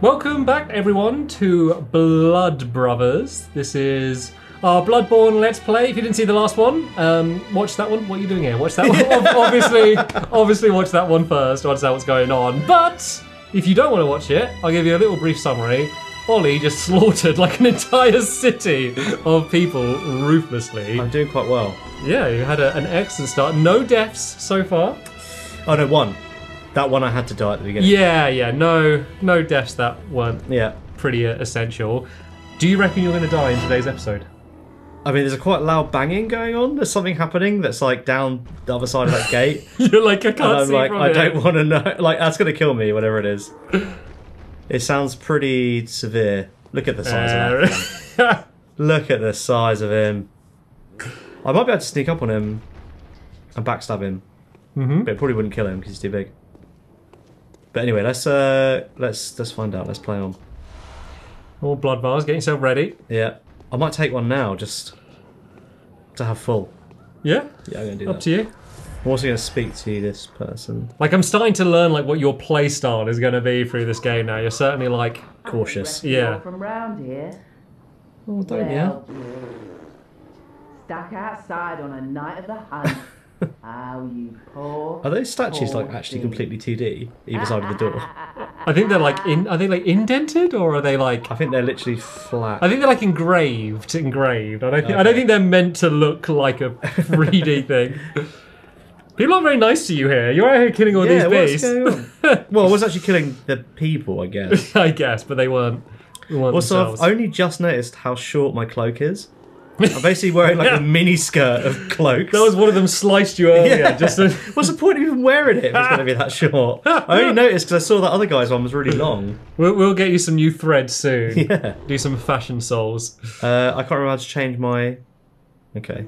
Welcome back, everyone, to Blood Brothers. This is our Bloodborne Let's Play. If you didn't see the last one, um, watch that one. What are you doing here? Watch that one. Obviously, obviously, watch that one first to understand what's going on. But if you don't want to watch it, I'll give you a little brief summary. Ollie just slaughtered like an entire city of people ruthlessly. I'm doing quite well. Yeah, you had a, an excellent start. No deaths so far. Oh no, one. That one I had to die at the beginning. Yeah, yeah, no, no deaths that weren't Yeah. pretty uh, essential. Do you reckon you're going to die in today's episode? I mean, there's a quite loud banging going on. There's something happening that's like down the other side of that gate. You're like, I can't I'm see like, from I don't want to know. Like, that's going to kill me, whatever it is. It sounds pretty severe. Look at the size of that. Uh, Look at the size of him. I might be able to sneak up on him and backstab him, mhm. but it probably wouldn't kill him because he's too big. But anyway, let's uh, let's let's find out. Let's play on. All blood bars. Get yourself ready. Yeah, I might take one now just to have full. Yeah, Yeah, I'm gonna do that. up that. to you. I'm also gonna speak to this person. Like I'm starting to learn like what your play style is going to be through this game now. You're certainly like, Cautious. Yeah. From round here. Oh, don't ya? Well, Stuck outside on a night of the hunt. How you poor. Are those statues like actually thing. completely 2D either side of the door? I think they're like in. Are they like indented or are they like? I think they're literally flat. I think they're like engraved. Engraved. I don't. Think, I don't Okay. think they're meant to look like a 3D thing. People aren't very nice to you here. You're out here killing all yeah, what's these beasts. going on? well, I was actually killing the people, I guess. I guess, but they weren't. They weren't Also, themselves. I've only just noticed how short my cloak is. I'm basically wearing like a mini skirt of cloaks. That was one of them sliced you earlier. yeah. Just to, What's the point of even wearing it if it's going to be that short? I only noticed because I saw that other guy's one was really long. we'll, we'll get you some new threads soon. Yeah. Do some fashion souls. Uh, I can't remember how to change my. Okay.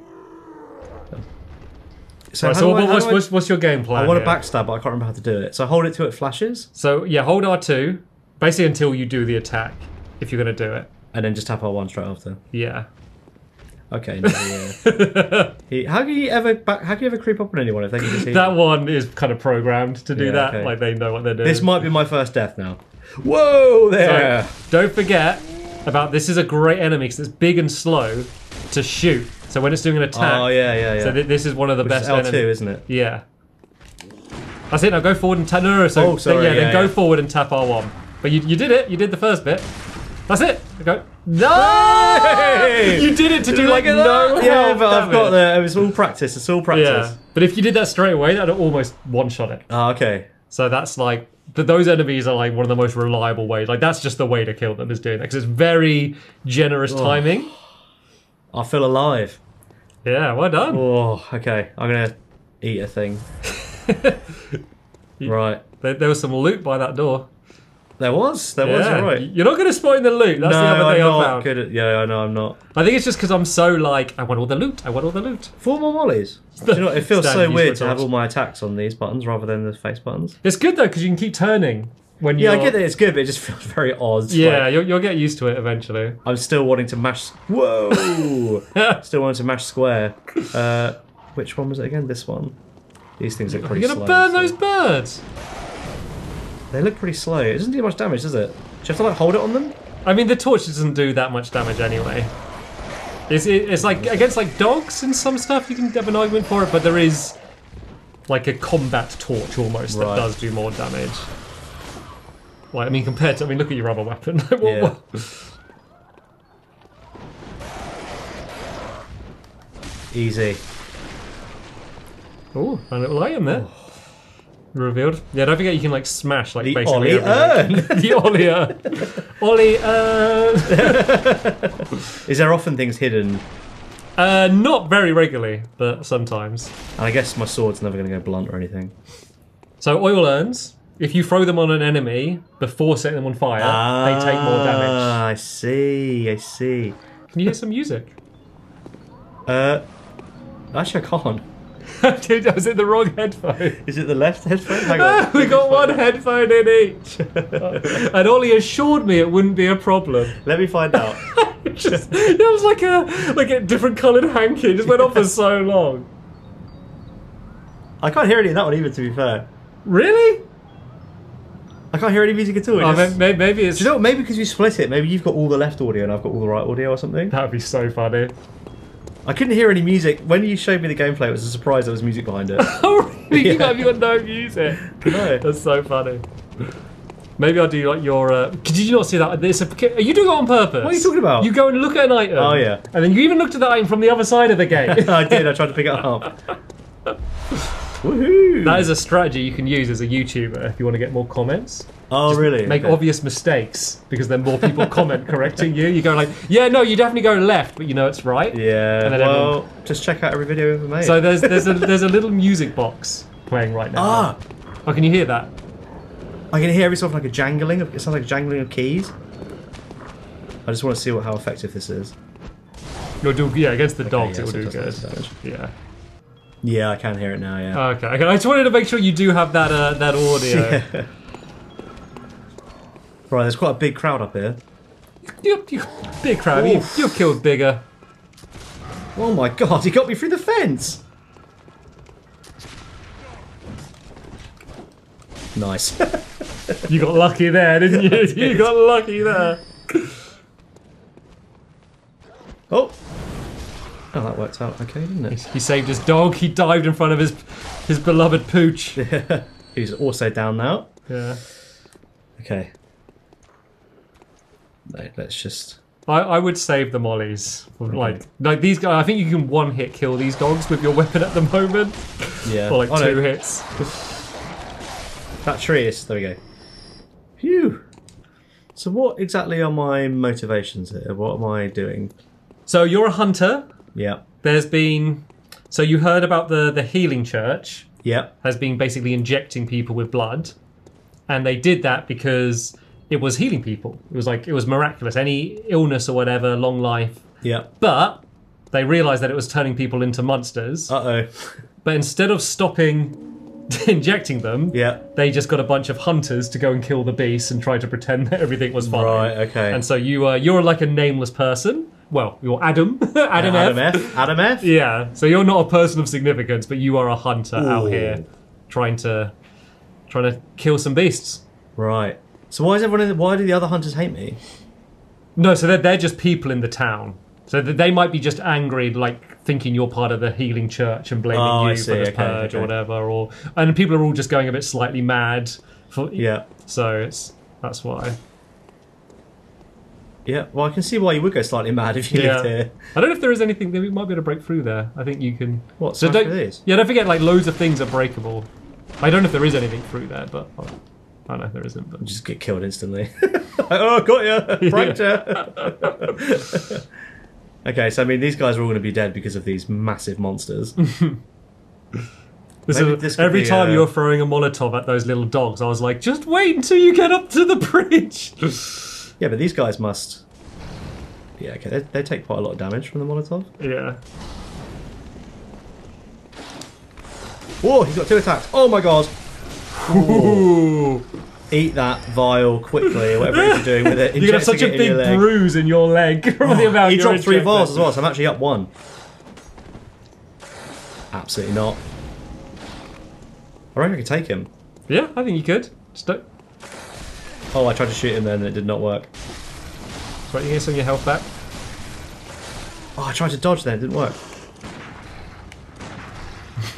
So, Right, so do I- what's, I- what's, what's your game plan? I want to backstab, but I can't remember how to do it. So I hold it till it flashes, So yeah, hold R2 basically until you do the attack. If you're gonna do it, and then just tap R1 straight after. yeah. Okay. No, yeah. He- how can you ever back, How can you ever creep up on anyone if they can just see? that one is kind of programmed to do Yeah, that. okay. Like they know what they're doing. This might be my first death now. Whoa So, there! don't forget about this is a great enemy because it's big and slow to shoot. So when it's doing an attack, oh yeah, yeah, yeah. so th- this is one of the Which best is L2, enemies. isn't it? Yeah. That's it. Now go forward and tap. No, no, no. So Oh, sorry, yeah, then yeah, go forward and tap R1. But you, you did it. You did the first bit. That's it. Go. No! You did it to do like no. Yeah, but I've got damage. the. was all practice. It's all practice. Yeah, but if you did that straight away, that'd almost one shot it. Oh, okay. So that's like th- those enemies are like one of the most reliable ways. Like that's just the way to kill them is doing that because it's very generous timing. I feel alive. Yeah, well done. Oh, okay. I'm gonna eat a thing. right. There, there was some loot by that door. There was. There was. right. you're not going to spot in the loot. That's no, the other I'm thing I not found. good at. Yeah, I know I'm not. I think it's just because I'm so like I want all the loot. I want all the loot. Four more mollies. Do you know, what? it feels so weird to have all my attacks on these buttons rather than the face buttons. It's good though because you can keep turning when you. Yeah, I get that it's good, but it just feels very odd. Yeah, Like, you'll, you'll get used to it eventually. I'm still wanting to mash. Whoa! still wanting to mash square. Uh, which one was it again? This one. These things are pretty You're gonna slow. burn so- those birds. They look pretty slow. It doesn't do much damage, does it? Do you have to like hold it on them? I mean, the torch doesn't do that much damage anyway. It's, it's like against like dogs and some stuff you can have an argument for it, but there is like a combat torch almost that does do more damage. Like I mean, compared to I mean, look at your other weapon. What- Yeah. what- Easy. Ooh, a little item there. Oh. Revealed. Yeah, don't forget you can like smash like The basically Ollie everything. the Ollie urn. Ollie urn. Is there often things hidden? Uh, not very regularly, but sometimes. And I guess my sword's never going to go blunt or anything. So oil urns, if you throw them on an enemy before setting them on fire, they take more damage. Ah, I see. I see. Can you hear some music? Uh, actually, I can't. Dude, I was in the wrong headphone. Is it the left headphone? Hang on. we got one headphone in each. and Ollie assured me it wouldn't be a problem. Let me find out. It just, it was like a like a different coloured hanky. It just went on for so long. I can't hear any of that one either. To be fair. Really? I can't hear any music at all. Oh, it Oh, just- may- may- maybe it's Do you know what? Maybe because you split it, maybe you've got all the left audio and I've got all the right audio or something. that would be so funny. I couldn't hear any music. When you showed me the gameplay, it was a surprise there was music behind it. Oh, really? You Yeah. you got no music. No. That's so funny. Maybe I'll do like your. Uh, did you not see that? It's a, are you doing it on purpose? What are you talking about? You go and look at an item. Oh, yeah. And then you even looked at that item from the other side of the game. I did, I tried to pick it up. Woohoo! that is a strategy you can use as a YouTuber if you want to get more comments. Oh, really? Make Okay. obvious mistakes because then more people comment correcting you. You go like, yeah, no, you definitely go left, but you know it's right. Yeah, And then well, everyone- just check out every video we've made. So there's there's a there's a little music box playing right now. ah! Oh, can you hear that? I can hear every sort of like a jangling. Of, it sounds like a jangling of keys. I just want to see what how effective this is. You'll do yeah against the dogs. yeah, it will so do good. damage. Yeah. Yeah, I can hear it now. Yeah. Okay. Okay. I just wanted to make sure you do have that uh, that audio. Yeah. Right, there's quite a big crowd up here. You, you, big crowd. You, you've killed bigger. Oh my god, he got me through the fence! Nice. You got lucky there, didn't you? You got lucky there. oh! Oh, that worked out okay, didn't it? He saved his dog. He dived in front of his his beloved pooch. He's also down now. Yeah. Okay. No, let's just. I, I would save the mollies. Like like these guys. I think you can one hit kill these dogs with your weapon at the moment, Yeah. or like Oh, no, two hits. That tree is. There we go. Phew! So, what exactly are my motivations here? What am I doing? So you're a hunter. Yeah. There's been. So you heard about the the healing church Yeah. has been basically injecting people with blood, and they did that because it was healing people. It was like it was miraculous. Any illness or whatever, long life. Yeah. But they realized that it was turning people into monsters. Uh oh. But instead of stopping injecting them, Yeah. they just got a bunch of hunters to go and kill the beasts and try to pretend that everything was fine. Right, okay. And so you uh, you're like a nameless person. Well, you're Adam. Adam, Adam F. F. Adam F. Yeah. So you're not a person of significance, but you are a hunter out here trying to trying to kill some beasts. Right. So why is everyone? In, why do the other hunters hate me? No, so they're, they're just people in the town. So that they might be just angry, like thinking you're part of the healing church and blaming Oh, I you see, for this okay, purge or whatever. Or and people are all just going a bit slightly mad. For, Yeah. So it's that's why. Yeah. Well, I can see why you would go slightly mad if you lived here. I don't know if there is anything that we might be able to break through there. I think you can. What? So smash don't, these? yeah, don't forget like loads of things are breakable. I don't know if there is anything through there, but uh, oh, I don't know if there isn't. But Just get killed instantly. oh, got you, pranked ya. okay, so I mean, these guys are all going to be dead because of these massive monsters. Is- every time uh, you were throwing a Molotov at those little dogs, I was like, just wait until you get up to the bridge. yeah, but these guys must. Yeah, okay, they, they take quite a lot of damage from the Molotov. yeah. Whoa, he's got two attacks. Oh my god! Ooh. Eat that vial quickly, or whatever you're doing with it. You're gonna have such a big bruise in your leg from the amount He you're dropped three vials as well, so I'm actually up one. Absolutely not. I reckon I could take him. Yeah, I think you could. Just don't. Oh, I tried to shoot him then and it did not work. Right, you get some of your health back. Oh, I tried to dodge then, it didn't work.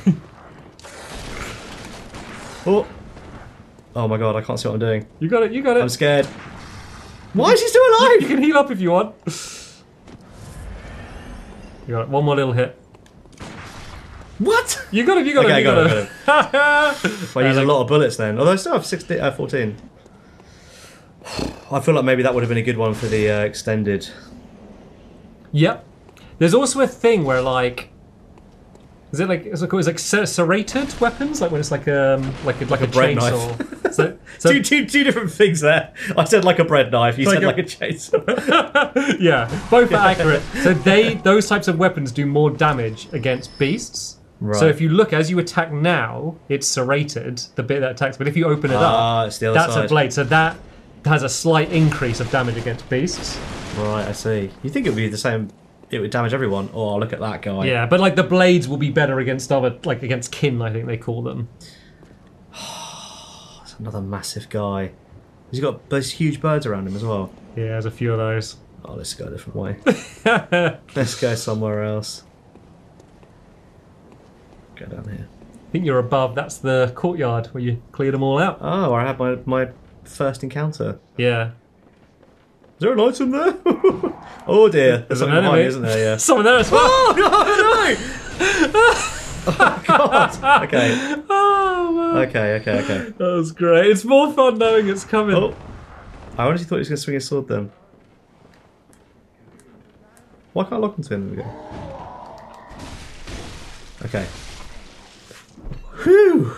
oh. Oh my god, I can't see what I'm doing. You got it. You got it. I'm scared. Why is he still alive? You alive? can heal up if you want. You got it. One more little hit. What? You got it. You got Okay, it. You got got, it, it. Well, I used a lot of bullets then. Although I still have 16, uh, 14. I feel like maybe that would have been a good one for the uh, extended. Yep. There's also a thing where like, is it like is it called? Is it like ser- serrated weapons? Like when it's like um like a, like, a, bread chainsaw. so, so two, two, two different things there. I said like a bread knife. You Like said a- like a chainsaw. yeah, both are accurate. So they those types of weapons do more damage against beasts. Right. So if you look as you attack now, it's serrated, the bit that attacks. But if you open it Ah, up, it's other that's side. a blade. So that has a slight increase of damage against beasts. Right, I see. You think it would be the same? It would damage everyone. Oh, look at that guy. Yeah, but like the blades will be better against other, like against kin. I think they call them. That's another massive guy. He's got those huge birds around him as well. Yeah, there's a few of those. Oh, let's go a different way. let's go somewhere else. Go down here. I think you're above. That's the courtyard where you cleared them all out. Oh, I had my my first encounter. Yeah. Is there an item there? oh dear, There's there's an enemy. me, isn't there? Yeah. Someone there as well. Oh no! oh God. Okay. Oh, man. Okay. Okay. Okay. That was great. It's more fun knowing it's coming. Oh, I honestly thought he was going to swing his sword then. Why can't I lock onto him? Go. Okay. Whew.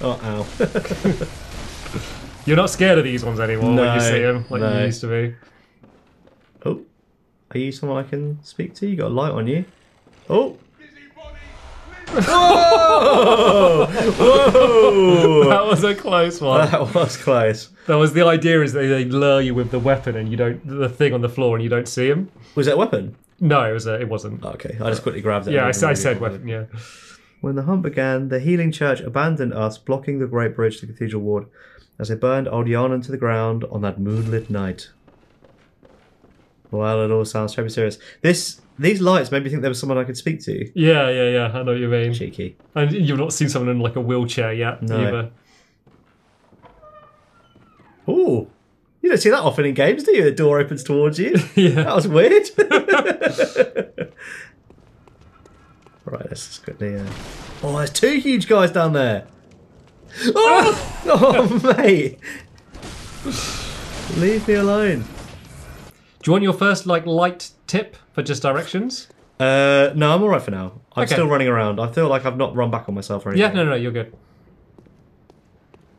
oh, ow. You're not scared of these ones anymore when No, you see them like no. you used to be. oh, are you someone I can speak to? You got a light on you. Oh. Whoa! Whoa! That was a close one. That was close. That was the idea is they, they lure you with the weapon and you don't the thing on the floor and you don't see him. Was that a weapon? No, it was a, it wasn't. Oh, okay, I just quickly grabbed it. yeah, I, I said weapon. Yeah. When the hunt began, the healing church abandoned us, blocking the great bridge to Cathedral Ward, as they burned old Yharnam to the ground on that moonlit night. Well, it all sounds terribly serious. This, these lights made me think there was someone I could speak to. Yeah, yeah, yeah. I know what you mean. Cheeky. And you've not seen someone in like a wheelchair yet No. either. Ooh, you don't see that often in games, do you? The door opens towards you. Yeah. That was weird. right, let's just quickly. Uh... Oh, there's two huge guys down there. Oh, oh mate. Leave me alone. Do you want your first like light tip for just directions? Uh, no, I'm alright for now. I'm Okay. still running around. I feel like I've not run back on myself or anything. Yeah, no, no, no, you're good.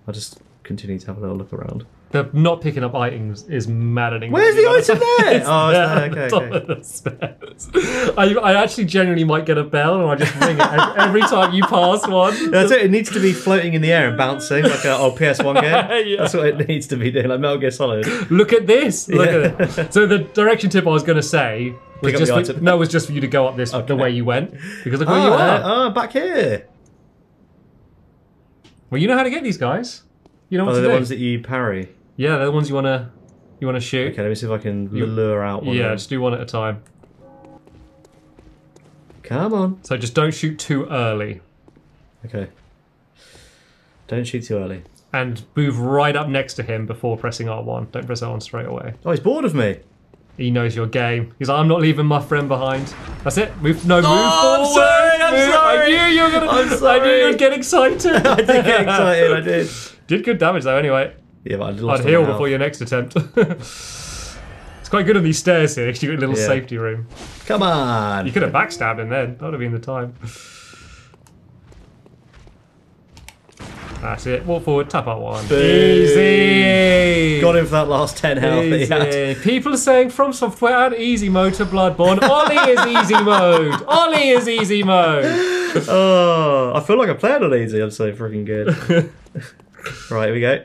I'll just continue to have a little look around. The not picking up items is maddening. Where's the item there? Oh, there there, okay, okay. the stairs. I, I actually genuinely might get a bell and I just ring it every time you pass one. That's it. It needs to be floating in the air and bouncing like an old PS1 game. Yeah. That's what it needs to be doing, like Metal Gear Solid. Look at this. Look Yeah. at it. So the direction tip I was going to say was Pick just for, no, was just for you to go up this Okay. the way you went because look where Ah, you are. ah, back here. Well, you know how to get these guys. You know Oh, what they're to the do. ones that you parry. Yeah, they're the ones you want to you want to shoot. Okay, let me see if I can You- lure out one. yeah, of just do one at a time. Come on. So just don't shoot too early Okay. Don't shoot too early. and move right up next to him before pressing R1. Don't press R1 straight away. Oh, he's bored of me. He knows your game. He's like, I'm not leaving my friend behind. That's it. Move. No, move Oh, I'm forward. sorry, I'm Move- sorry. I knew you were gonna. I'm I knew sorry. you'd get excited. I did get excited. I did. Did good damage though. Anyway, Yeah, but I lost I'd heal before your next attempt. it's quite good on these stairs here. 'cause you've got a little Yeah. safety room. Come on. You could have backstabbed him then. That would have been the time. That's it. Walk forward. Tap R1. Boom. Easy. Got him for that last 10 health that he had. People are saying FromSoftware add easy mode to Bloodborne. Ollie is easy mode. Ollie is easy mode. Oh, I feel like I'm playing on easy. I'm so freaking good. right, here we go.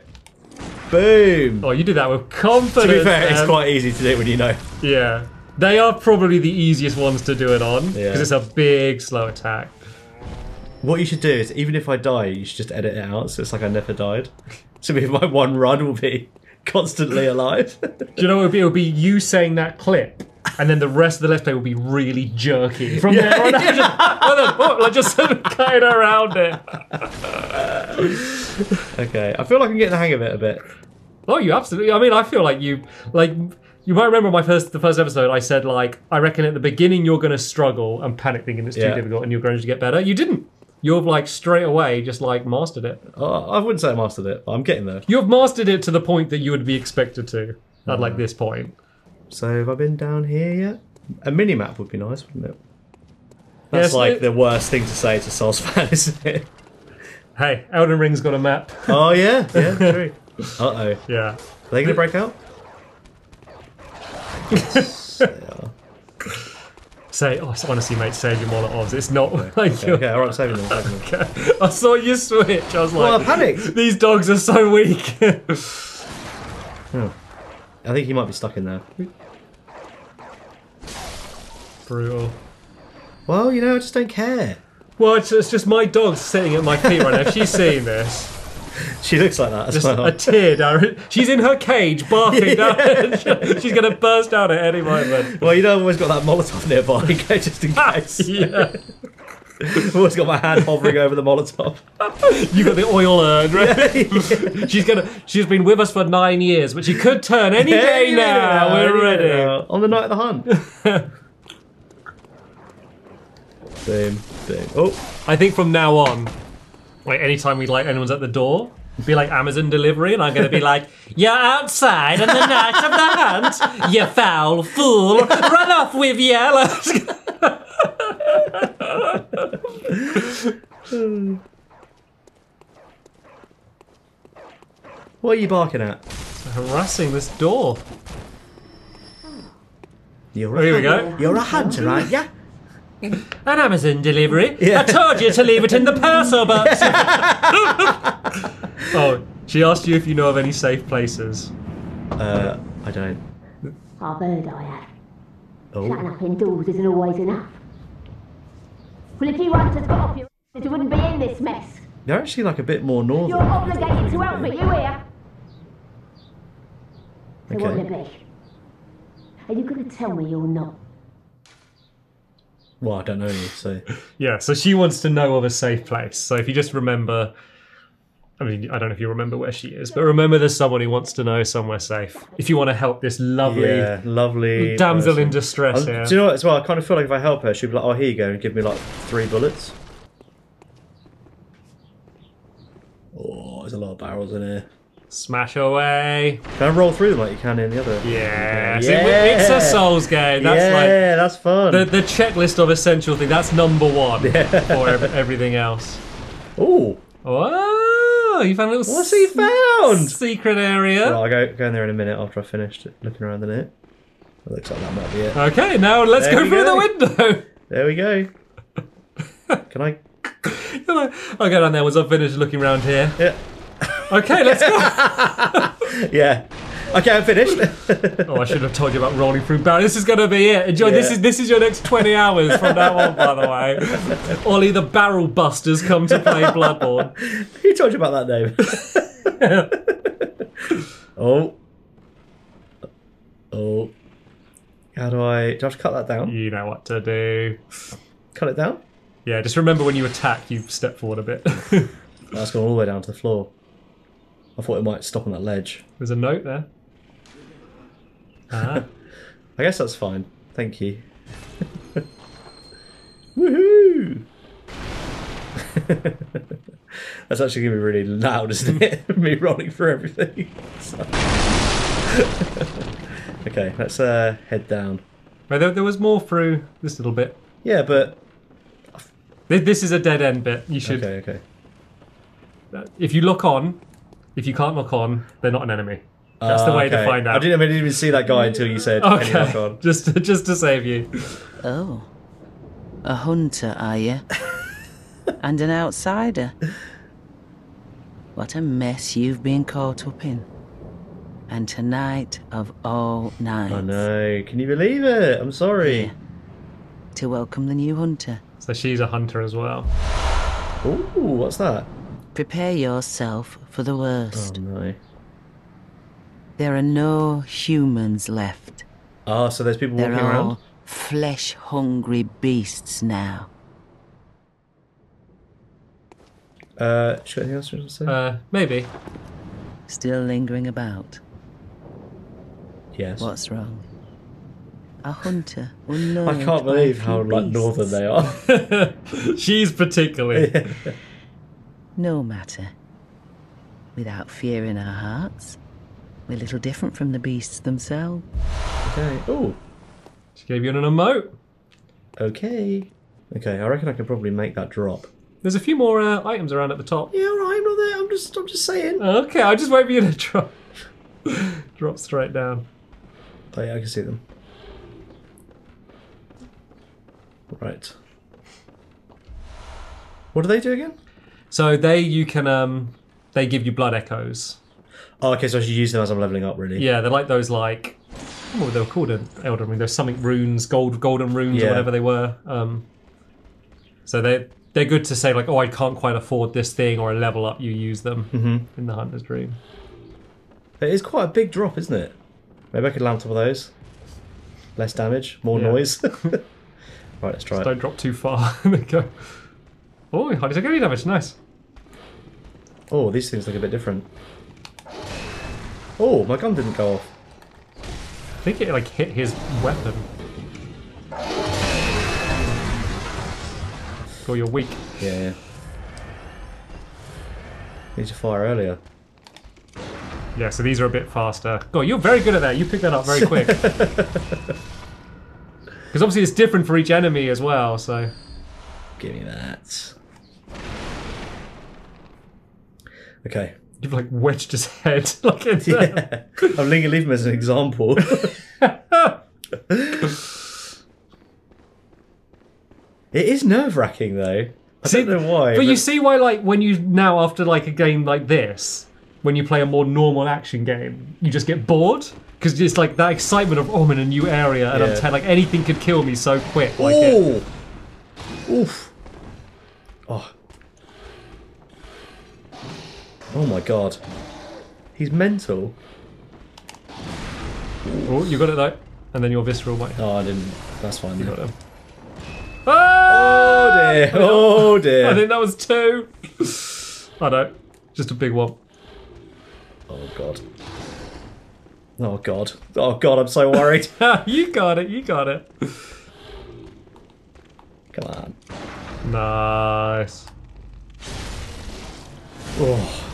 Boom. Oh, you did that with confidence. to be fair, it's quite easy to do when you know. Yeah. They are probably the easiest ones to do it on because Yeah. it's a big slow attack. What you should do is, even if I die, you should just edit it out so it's like I never died. So maybe my one run will be constantly alive. Do you know what it would be? It would be you saying that clip, and then the rest of the let's play will be really jerky from Yeah, there on out. yeah. Just, oh, no, oh, like just sort of going around it. okay, I feel like I'm getting the hang of it a bit. Oh, you absolutely. I mean, I feel like you like. You might remember my first, the first episode. I said like, I reckon at the beginning you're going to struggle and panic thinking it's too Yeah. difficult, and you're going to get better. You didn't. You've like straight away just like mastered it. Oh, I wouldn't say I mastered it, but I'm getting there. You've mastered it to the point that you would be expected to at like mm. this point. So have I been down here yet? A mini map would be nice, wouldn't it? That's Yes, like it- the worst thing to say to Souls fan, isn't it? Hey, Elden Ring's got a map. Oh yeah, yeah, true. Uh oh. Yeah. Are yeah. they gonna break out? Yes. Say, oh, honestly, mate, save your Molotovs. It's not like Okay, okay, alright, I'm saving them. saving them. I saw you switch. I was like, Well, I panicked. these dogs are so weak. I think he might be stuck in there. Brutal. Well, you know, I just don't care. Well, it's, it's just my dog sitting at my feet right now. If she's seeing this, She looks like that as Just well. a tear down. She's in her cage, barking down. She's going to burst out at any moment. Well, you know, I've always got that Molotov nearby, okay, just in ah, case. Yeah. I've always got my hand hovering over the Molotov. You got the oil urn, right? she's gonna. She's been with us for nine years, but she could turn any day Any now. We're ready. now. On the night of the hunt. Boom, thing. Oh, I think from now on, like anytime we like anyone's at the door, be like Amazon delivery, and I'm gonna be like, "You're outside on the night of the hunt, you foul fool! Run off with you!" what are you barking at? Harassing this door. You're Oh, here we go. You're a hunter, aren't you? An Amazon delivery. Yeah. I told you to leave it in the parcel box. oh, she asked you if you know of any safe places. Uh, I don't. I've heard I have. Shutting Oh, up indoors isn't always enough. Well, if you hunters got off your asses, you wouldn't be in this mess. they're actually like a bit more You're obligated to help me, you hear? So what Okay. will it be? Are you going to tell me you're not? Well, I don't know you, so. Yeah, so she wants to know of a safe place. So if you just remember, I mean, I don't know if you remember where she is, but remember there's someone who wants to know somewhere safe. If you want to help this lovely Yeah, lovely. damsel in person. distress Um, here. Do you know what? As well, I kind of feel like if I help her, she'll be like, "Oh, here you go," and give me like three bullets. Oh, there's a lot of barrels in here. Smash away. Can I roll through them like you can in the other? Yeah. Yeah. it's a Souls game. That's like yeah, that's fun. the, the checklist of essential thing. That's number one for ev- everything else. Ooh, Oh, you found a little what's he found? secret area. Well, I'll go, go in there in a minute after I finished looking around in it. It looks like that might be it. Okay, now let's There go through go. the window. There we go. Can I? I'll go down there once I've finished looking around here. Yeah. Okay, let's go. Yeah. Okay, I'm finished. oh, I should have told you about rolling through barrels. This is going to be it. Enjoy. This is this is your next twenty hours from now on. By the way, Ollie the Barrel Busters come to play Bloodborne. Who told you about that name? oh. Oh. How do I? Do I have to cut that down? You know what to do. Cut it down? Yeah, just remember when you attack, you step forward a bit. That's gone all the way down to the floor. I thought it might stop on that ledge. There's a note there. Ah. I guess that's fine. Thank you. Woohoo! that's actually going to be really loud, isn't it? Me rolling for everything. Okay, let's uh, head down. Right, there, there was more through this little bit. Yeah, but. This, this is a dead end bit. You should, Okay, okay. if you look on, if you can't look on, they're not an enemy. That's the Ah, way to find out. I didn't, I didn't even see that guy until you said, "Can you look Okay, on?" just just to save you. Oh, a hunter, are you? and an outsider? What a mess you've been caught up in. And tonight of all nights. I know. Can you believe it? I'm sorry. Here, to welcome the new hunter. So she's a hunter as well. Ooh, what's that? Prepare yourself for the Oh worst. no. There are no humans left. Ah, so there's people They're walking all around. flesh hungry beasts now. Uh, she got anything else you want to say? Uh, maybe. Still lingering about. yes. What's wrong? A hunter will learn. I can't believe how like northern they are. she's particularly. No matter. Without fear in our hearts, we're a little different from the beasts themselves. okay. Oh. She gave you an emote. Okay. Okay. I reckon I can probably make that drop. There's a few more uh, items around at the top. Yeah, all right. I'm not there. I'm just. I'm just saying. Okay, I'll just wait for you to drop. drop straight down. Oh yeah, I can see them. Right. What do they do again? So they you can um they give you blood echoes. Oh, okay. So I should use them as I'm leveling up, really. Yeah, they're like those like what they were called in Elden Ring. There's something runes, gold golden runes Yeah. or whatever they were. Um, so they they're good to say like, oh, I can't quite afford this thing, or a level up, you use them Mm-hmm. in the hunter's dream. It is quite a big drop, isn't it? Maybe I could land on top of those. Less damage, more Yeah. noise. right, let's try it. Don't drop too far. there you go. Oh, hardly take any damage. Nice. Oh, these things look a bit different. Oh, my gun didn't go off. I think it like hit his weapon. Oh, you're weak. Yeah, yeah. Need to fire earlier. Yeah, so these are a bit faster. God, you're very good at that. You picked that up very quick. Because obviously it's different for each enemy as well, so. Give me that. Okay. You've like wedged his head like into Yeah. I'm leaving leave him as an example. it is nerve wracking though. I See, don't know why. But you see why, like, when you now after like a game like this, when you play a more normal action game, you just get bored because it's like that excitement of oh, I'm in a new area and I'm ten, like anything could kill me so quick. Like it. Oh! Oof. Oh. Oh my god. He's mental. Oh, you got it though, and then your visceral might. Oh, I didn't. That's fine. You got him. Ah! Oh dear. Oh dear. I think that was two. I know, just a big one. Oh god. Oh god. Oh god, I'm so worried. you got it. You got it. Come on. Nice. Oh.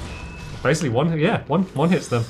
Basically, one. Yeah, one. One hits them.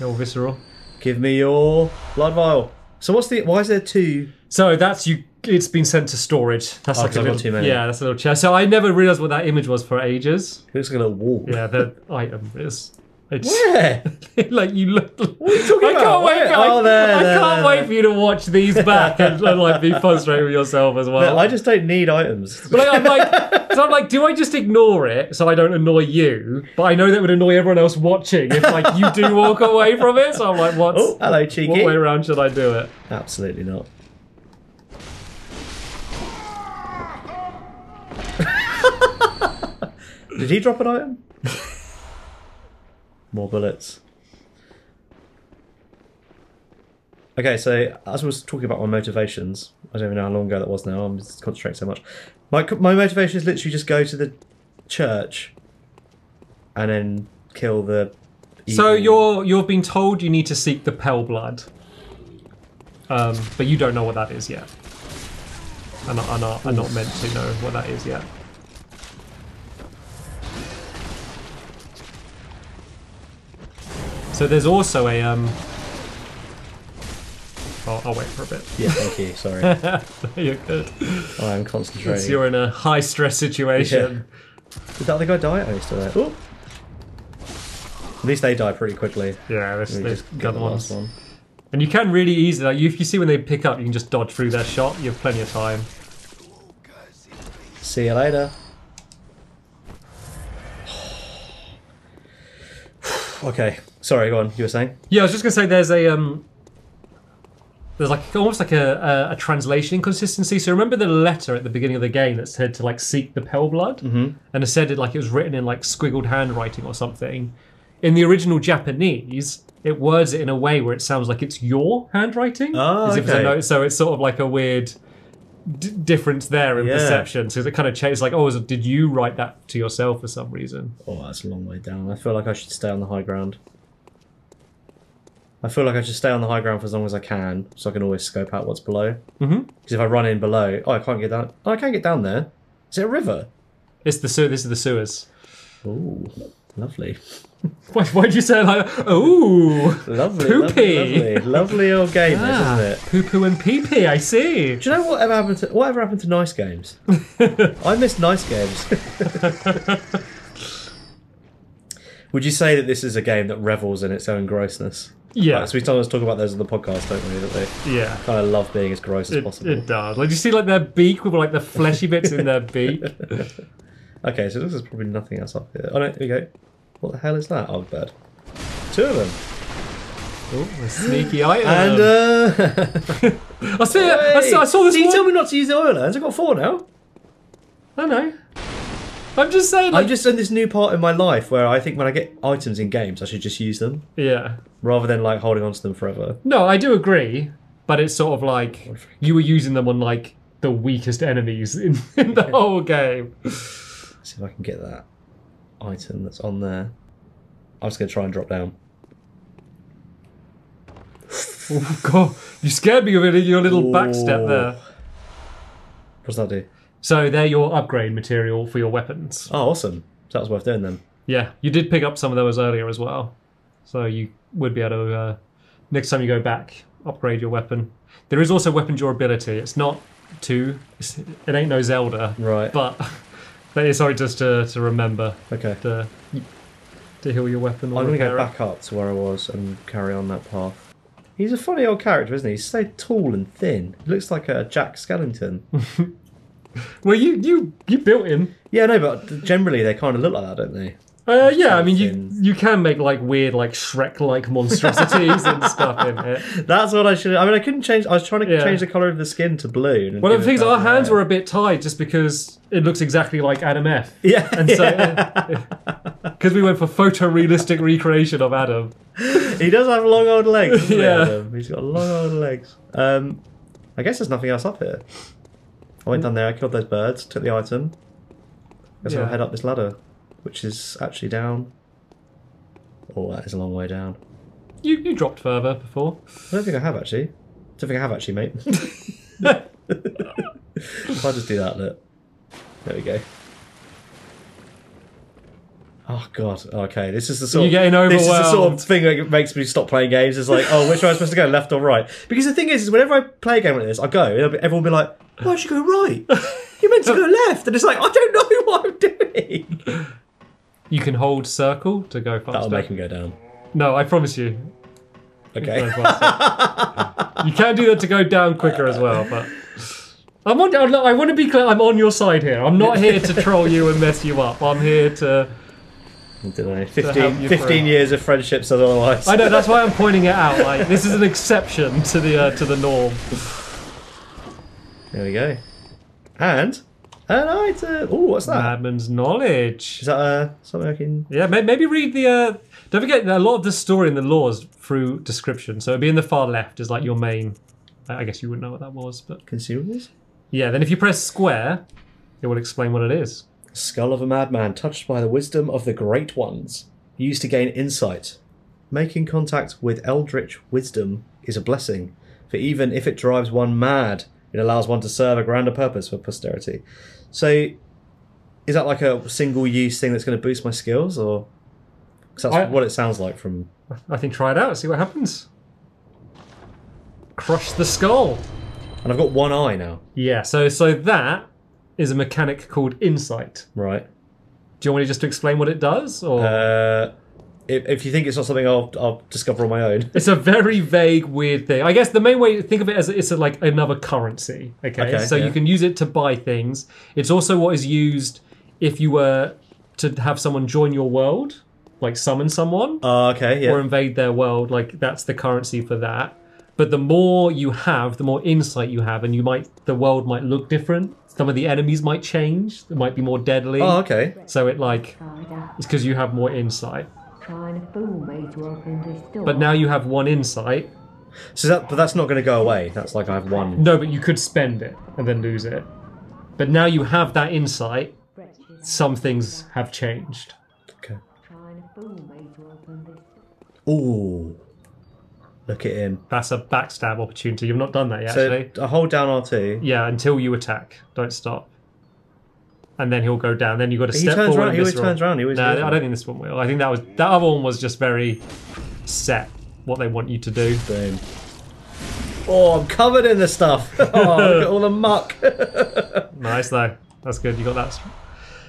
Your visceral. Give me your blood vial. So what's the? Why is there two? So that's you. It's been sent to storage. That's Oh, like 'cause a I've got little, too many. Yeah, that's a little chest. So I never realized what that image was for ages. It looks like a little wall. Yeah, the item is. It's Where? like you look. What are you talking I about? can't wait. For, I, Oh, there, I there, can't there, wait for you to watch these back and, and, like be frustrated with yourself as well. No, I just don't need items. But like, I'm like, so I'm like, do I just ignore it so I don't annoy you? But I know that would annoy everyone else watching if like you do walk away from it. So I'm like, what's Oh, hello, cheeky. what way around should I do it? Absolutely not. Did he drop an item? More bullets. Okay, so as I was talking about my motivations, I don't even know how long ago that was now. I'm just concentrating so much. My my motivation is literally just go to the church and then kill the. So you're you've been told you need to seek the Pale Blood, um, but you don't know what that is yet. And are not, I'm not meant to know what that is yet. So there's also a um. I'll, I'll wait for a bit. Yeah, thank you. Sorry, You're good. I am Since concentrating. you're in a high stress situation. Did that other guy die? Oh, he's still there. Oh. At least they die pretty quickly. Yeah, this, me the other the ones. one. And you can really easily, like, you, if you see when they pick up, you can just dodge through their shot. You have plenty of time. See you later. okay, sorry. Go on. You were saying? Yeah, I was just gonna say there's a um, there's like almost like a, a, a translation inconsistency. So remember the letter at the beginning of the game that said to like seek the pale blood, mm-hmm. and it said it like it was written in like squiggled handwriting or something. In the original Japanese, it words it in a way where it sounds like it's your handwriting. Oh, as if it's a okay. note. So it's sort of like a weird d- difference there in Yeah. perception. So it kind of changed. Like, oh, it- did you write that to yourself for some reason? Oh, that's a long way down. I feel like I should stay on the high ground. I feel like I should stay on the high ground for as long as I can, so I can always scope out what's below. Mhm. Because if I run in below, oh, I can't get down. Oh, I can't get down there. Is it a river? It's the sewer. This is the sewers. Ooh, lovely, Why, why'd you say like, oh, lovely, Poopy. lovely, lovely, lovely old game, this, ah, isn't it? poo poo and pee pee? I see. Do you know whatever happened to whatever happened to nice games? I miss nice games. Would you say that this is a game that revels in its own grossness? Yeah, Like, so we sometimes talk about those on the podcast, don't we? That they yeah. kind of love being as gross as It, possible. it does. Like, do you see like their beak with like the fleshy bits in their beak? Okay, so this is probably nothing else up here. Oh no, here we go. What the hell is that? Oh, bird. Two of them. Oh, a sneaky item. And uh, I see. it. I saw, I saw this Did you tell me not to use the oil urns? I've got four now. I know. I'm just saying. Like, I'm just in this new part in my life where I think when I get items in games, I should just use them yeah. rather than like holding on to them forever. No, I do agree, but it's sort of like oh, you were using them on like the weakest enemies in, in the whole game. see if I can get that item that's on there. I'm just gonna try and drop down. Oh god, you scared me with your little back step there. What's that do? So they're your upgrade material for your weapons. Oh, awesome! So that was worth doing then. Yeah, you did pick up some of those earlier as well, so you would be able to uh, next time you go back upgrade your weapon. There is also weapon durability. It's not two. It's, it ain't no Zelda, Right. but that is sorry just to, to remember Okay. to to heal your weapon. I'm gonna go back up to where I was and carry on that path. He's a funny old character, isn't he? He's so tall and thin. He looks like a Jack Skellington. Well, you you you built him. yeah, no, but generally they kind of look like that, don't they? Uh, yeah, I mean you you can make like weird like Shrek like monstrosities and stuff in it. That's what I should. I mean, I couldn't change. I was trying to Yeah. change the color of the skin to blue. and One of the things, our hands were a bit tied just because it looks exactly like Adam F. Yeah, And so, because we went for photorealistic recreation of Adam. he does have long old legs. he, Yeah. Adam? he's got long old legs. Um, I guess there's nothing else up here. I went mm. down there. I killed those birds. Took the item. Guess I'll Yeah. head up this ladder, which is actually down. Oh, that is a long way down. You you dropped further before. I don't think I have actually. I don't think I have actually, mate. if I just do that, look. There we go. Oh god. Okay, this is the sort. You're getting overwhelmed. This is the sort of thing that makes me stop playing games. It's like, oh, which way am I supposed to go, left or right? Because the thing is, is whenever I play a game like this, I go, be- everyone will be like, "Why'd you go right? You're meant to go left." And it's like, I don't know what I'm doing. You can hold circle to go faster. That'll make him go down. No, I promise you. Okay. You can do that to go down quicker as well, but. I'm on, I want to be clear. I'm on your side here. I'm not here to troll you and mess you up. I'm here to. I don't know. 15, 15 years of friendships otherwise. I know that's why I'm pointing it out. Like this is an exception to the uh, to the norm. There we go. And an item. Oh, what's that? Madman's knowledge. Is that uh, something I can? Yeah, may- maybe read the. Uh, don't forget a lot of the story and the laws through description. So it'd be in the far left is like your main. I I guess you wouldn't know what that was, but Consumables? yeah. Then if you press square, it will explain what it is. Skull of a madman, touched by the wisdom of the great ones, used to gain insight. Making contact with eldritch wisdom is a blessing, for even if it drives one mad, it allows one to serve a grander purpose for posterity. So, is that like a single-use thing that's going to boost my skills, or? Because that's I- what it sounds like from. I think try it out. See what happens. Crush the skull. And I've got one eye now, Yeah. So so that is a mechanic called insight. right? Do you want me just to explain what it does, or? Uh, if, if you think it's not something I'll, I'll discover on my own. It's a very vague, weird thing. I guess the main way to think of it as it's a, like another currency. Okay, Okay, so yeah. you can use it to buy things. It's also what is used if you were to have someone join your world, like summon someone Uh, okay, yeah. or invade their world. Like that's the currency for that. But the more you have, the more insight you have, and you might the world might look different. Some of the enemies might change. They might be more deadly. Oh, okay. So it like it's because you have more insight. trying to fool me to open this door. But now you have one insight. So that, but that's not going to go away. That's like I have one. No, but you could spend it and then lose it. But now you have that insight. Some things have changed. Okay. Trying to fool me to open this Ooh. Look at him. That's a backstab opportunity. You've not done that yet, So actually. I hold down R2. Yeah, until you attack. Don't stop. And then he'll go down. Then you've got to He step turns forward. around- and he always visceral. turns around, he always no, goes I don't think this one will. I think that was that other one was just very set what they want you to do. Boom. Oh, I'm covered in the stuff. Oh, look at all the muck. Nice though. That's good. You got that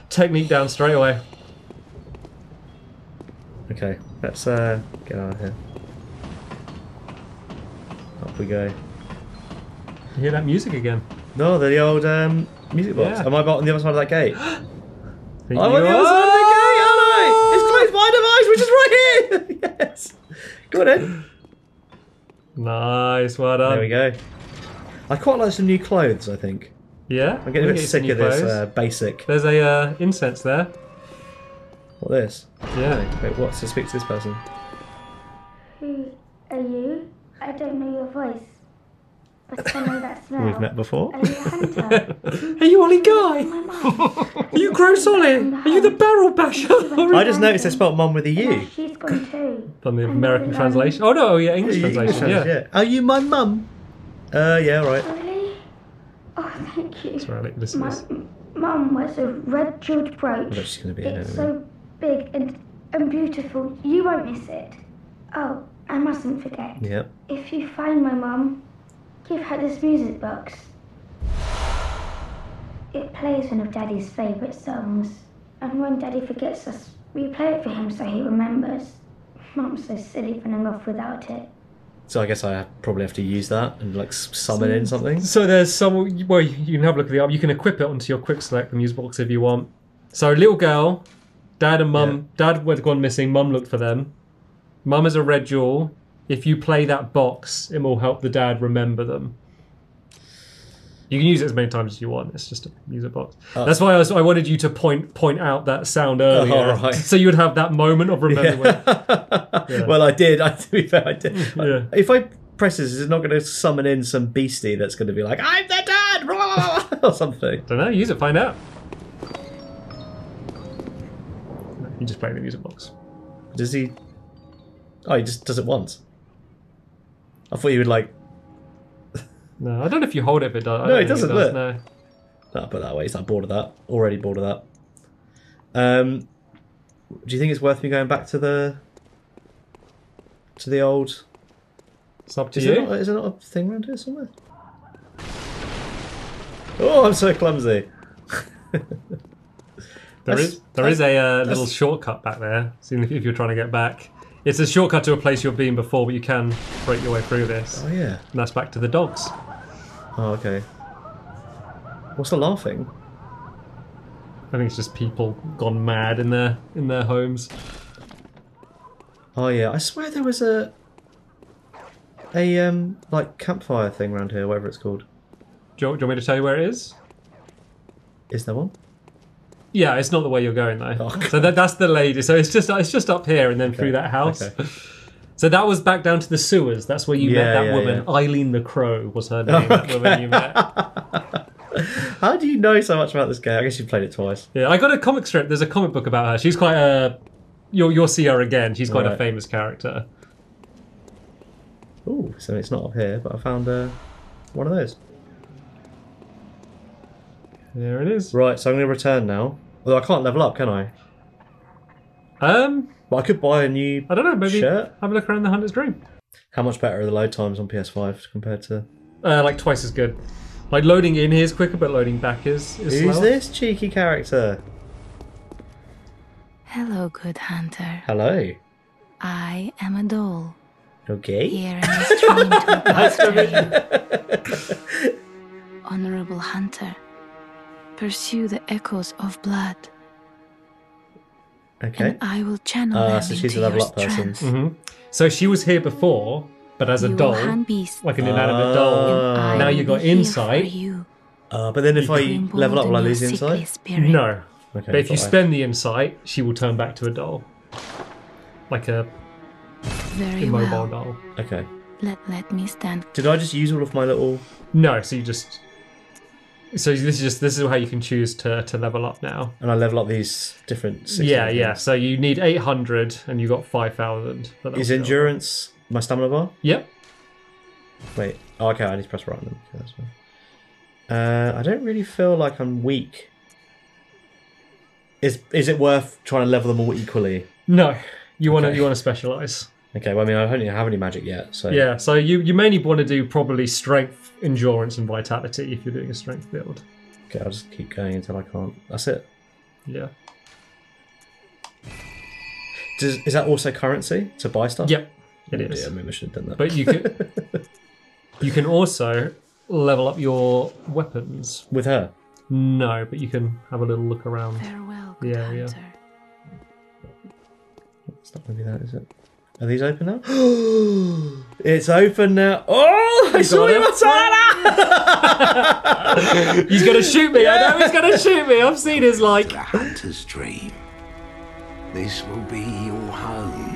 technique down straight away. okay, let's uh, get out of here. Up we go. You hear that music again? No, the old um, music box. Yeah. Am I on the other side of that gate? Think I'm on the other side of the gate, aren't I? It's close by device, which is right here. yes. Go on then. Nice, well done. There we go. I quite like some new clothes. I think. Yeah. I'm getting a bit get sick of this uh, basic. There's a uh, incense there. What this? Yeah. Wait, what's to speak to this person? Who are you? I don't know your voice. But I know that smell. We've met before. Are you a hunter? Are you Ollie Guy? Are you Gross Ollie? Are you the barrel basher? I just noticed they spelled mum with a U. Yeah, she's gone too. From the And American then, translation. Oh no, yeah, English translation. Yeah. yeah. Are you my mum? Uh, yeah, right. Really? Oh, thank you. Sorry, Alec, this My mum wears a red jeweled brooch. I bet she's gonna be. It's so big and, and beautiful. You won't miss it. Oh, I mustn't forget. Yep. If you find my mum, give her this music box. It plays one of Daddy's favourite songs, and when Daddy forgets us, we play it for him so he remembers. Mum's so silly running off without it. So I guess I probably have to use that and like summon in mm. something. So there's some. Well, you can have a look at the album. You can equip it onto your quick select the music box if you want. So little girl, dad and mum. Dad had gone missing. Mum looked for them. Mum is a red jewel. If you play that box, it will help the dad remember them. You can use it as many times as you want. It's just a music box. Oh. That's why I, was, I wanted you to point point out that sound oh, earlier, Oh, right. so you would have that moment of remembering. Well, I did. I, to be fair, I did. Yeah. If I press this, is it not going to summon in some beastie that's going to be like, "I'm the dad," or something? Don't know. Use it. Find out. You just play the music box. Does he? Oh, he just does it once. I thought you would like. No, I don't know if you hold it if it does. I No, it doesn't, does, look. No. No, put that way. He's not bored of that. Already bored of that. Um, do you think it's worth me going back to the to the old? It's up to Is you. there, not, is there not a thing around here somewhere? Oh, I'm so clumsy. There That's- is there is a uh, little shortcut back there. So if you're trying to get back, it's a shortcut to a place you've been before, but you can break your way through this. Oh yeah. And that's back to the dogs. Oh okay. What's the laughing? I think it's just people gone mad in their in their homes. Oh yeah, I swear there was a a um like campfire thing around here, whatever it's called. Do you, do you want me to tell you where it is? Is there one? Yeah, it's not the way you're going though. Oh, so that, that's the lady. So it's just it's just up here and then through that house. okay. So that was back down to the sewers. That's where you met that yeah, woman. yeah. Eileen the Crow was her name. That woman you met. How do you know so much about this game? I guess you've played it twice. Yeah, I got a comic strip. There's a comic book about her. She's quite a. You'll you'll see her again. She's quite a famous character. Ooh, so it's not up here, but I found uh, one of those. There it is. Right, so I'm going to return now. Although I can't level up, can I? Um, But I could buy a new. I don't know. Maybe Shirt? have a look around the Hunter's Dream. How much better are the load times on PS5 compared to? Uh, like twice as good. Like loading in here is quicker, but loading back is is Who's slower. this cheeky character? Hello, good hunter. Hello. I am a doll. Okay. Here in this dream to look. Honorable hunter, pursue the echoes of blood, Okay. and I will channel Ah, them so into she's a level your up person. strength. hmm So she was here before, but as a you doll, will hunt like an inanimate doll. and I Ah. Now will you got be here for insight. you Uh, but then if to I embolden level up, will I your lose the sickly insight? spirit. No, Okay. but if you thought I- spend the insight, she will turn back to a doll, like a Very immobile well. doll. Okay. Let, let me stand. Did I just use all of my little? No, so you just. So this is just this is how you can choose to to level up now. And I level up these different. yeah, yeah. things. So you need eight hundred, and you got five thousand. Is endurance my stamina bar? Yep. Wait. Oh, okay. I need to press right on them. Okay. Uh, I don't really feel like I'm weak. Is is it worth trying to level them all equally? No, you want to you want to specialize. Okay. Well, I mean, I don't even have any magic yet, so Yeah. So you you mainly want to do probably strength, endurance, and vitality if you're doing a strength build. Okay, I'll just keep going until I can't. That's it. Yeah. Does, is that also currency to buy stuff? Yep. It Oh, is. dear, maybe I should have done that. But you can you can also level up your weapons. with her. No, but you can have a little look around. Farewell, good Yeah, yeah. hunter. It's not going to be that, is it? Are these open now? it's open now. Oh, I saw got you, it. Matana! He's gonna shoot me. I know he's gonna shoot me. I've seen his like. The hunter's dream. This will be your home.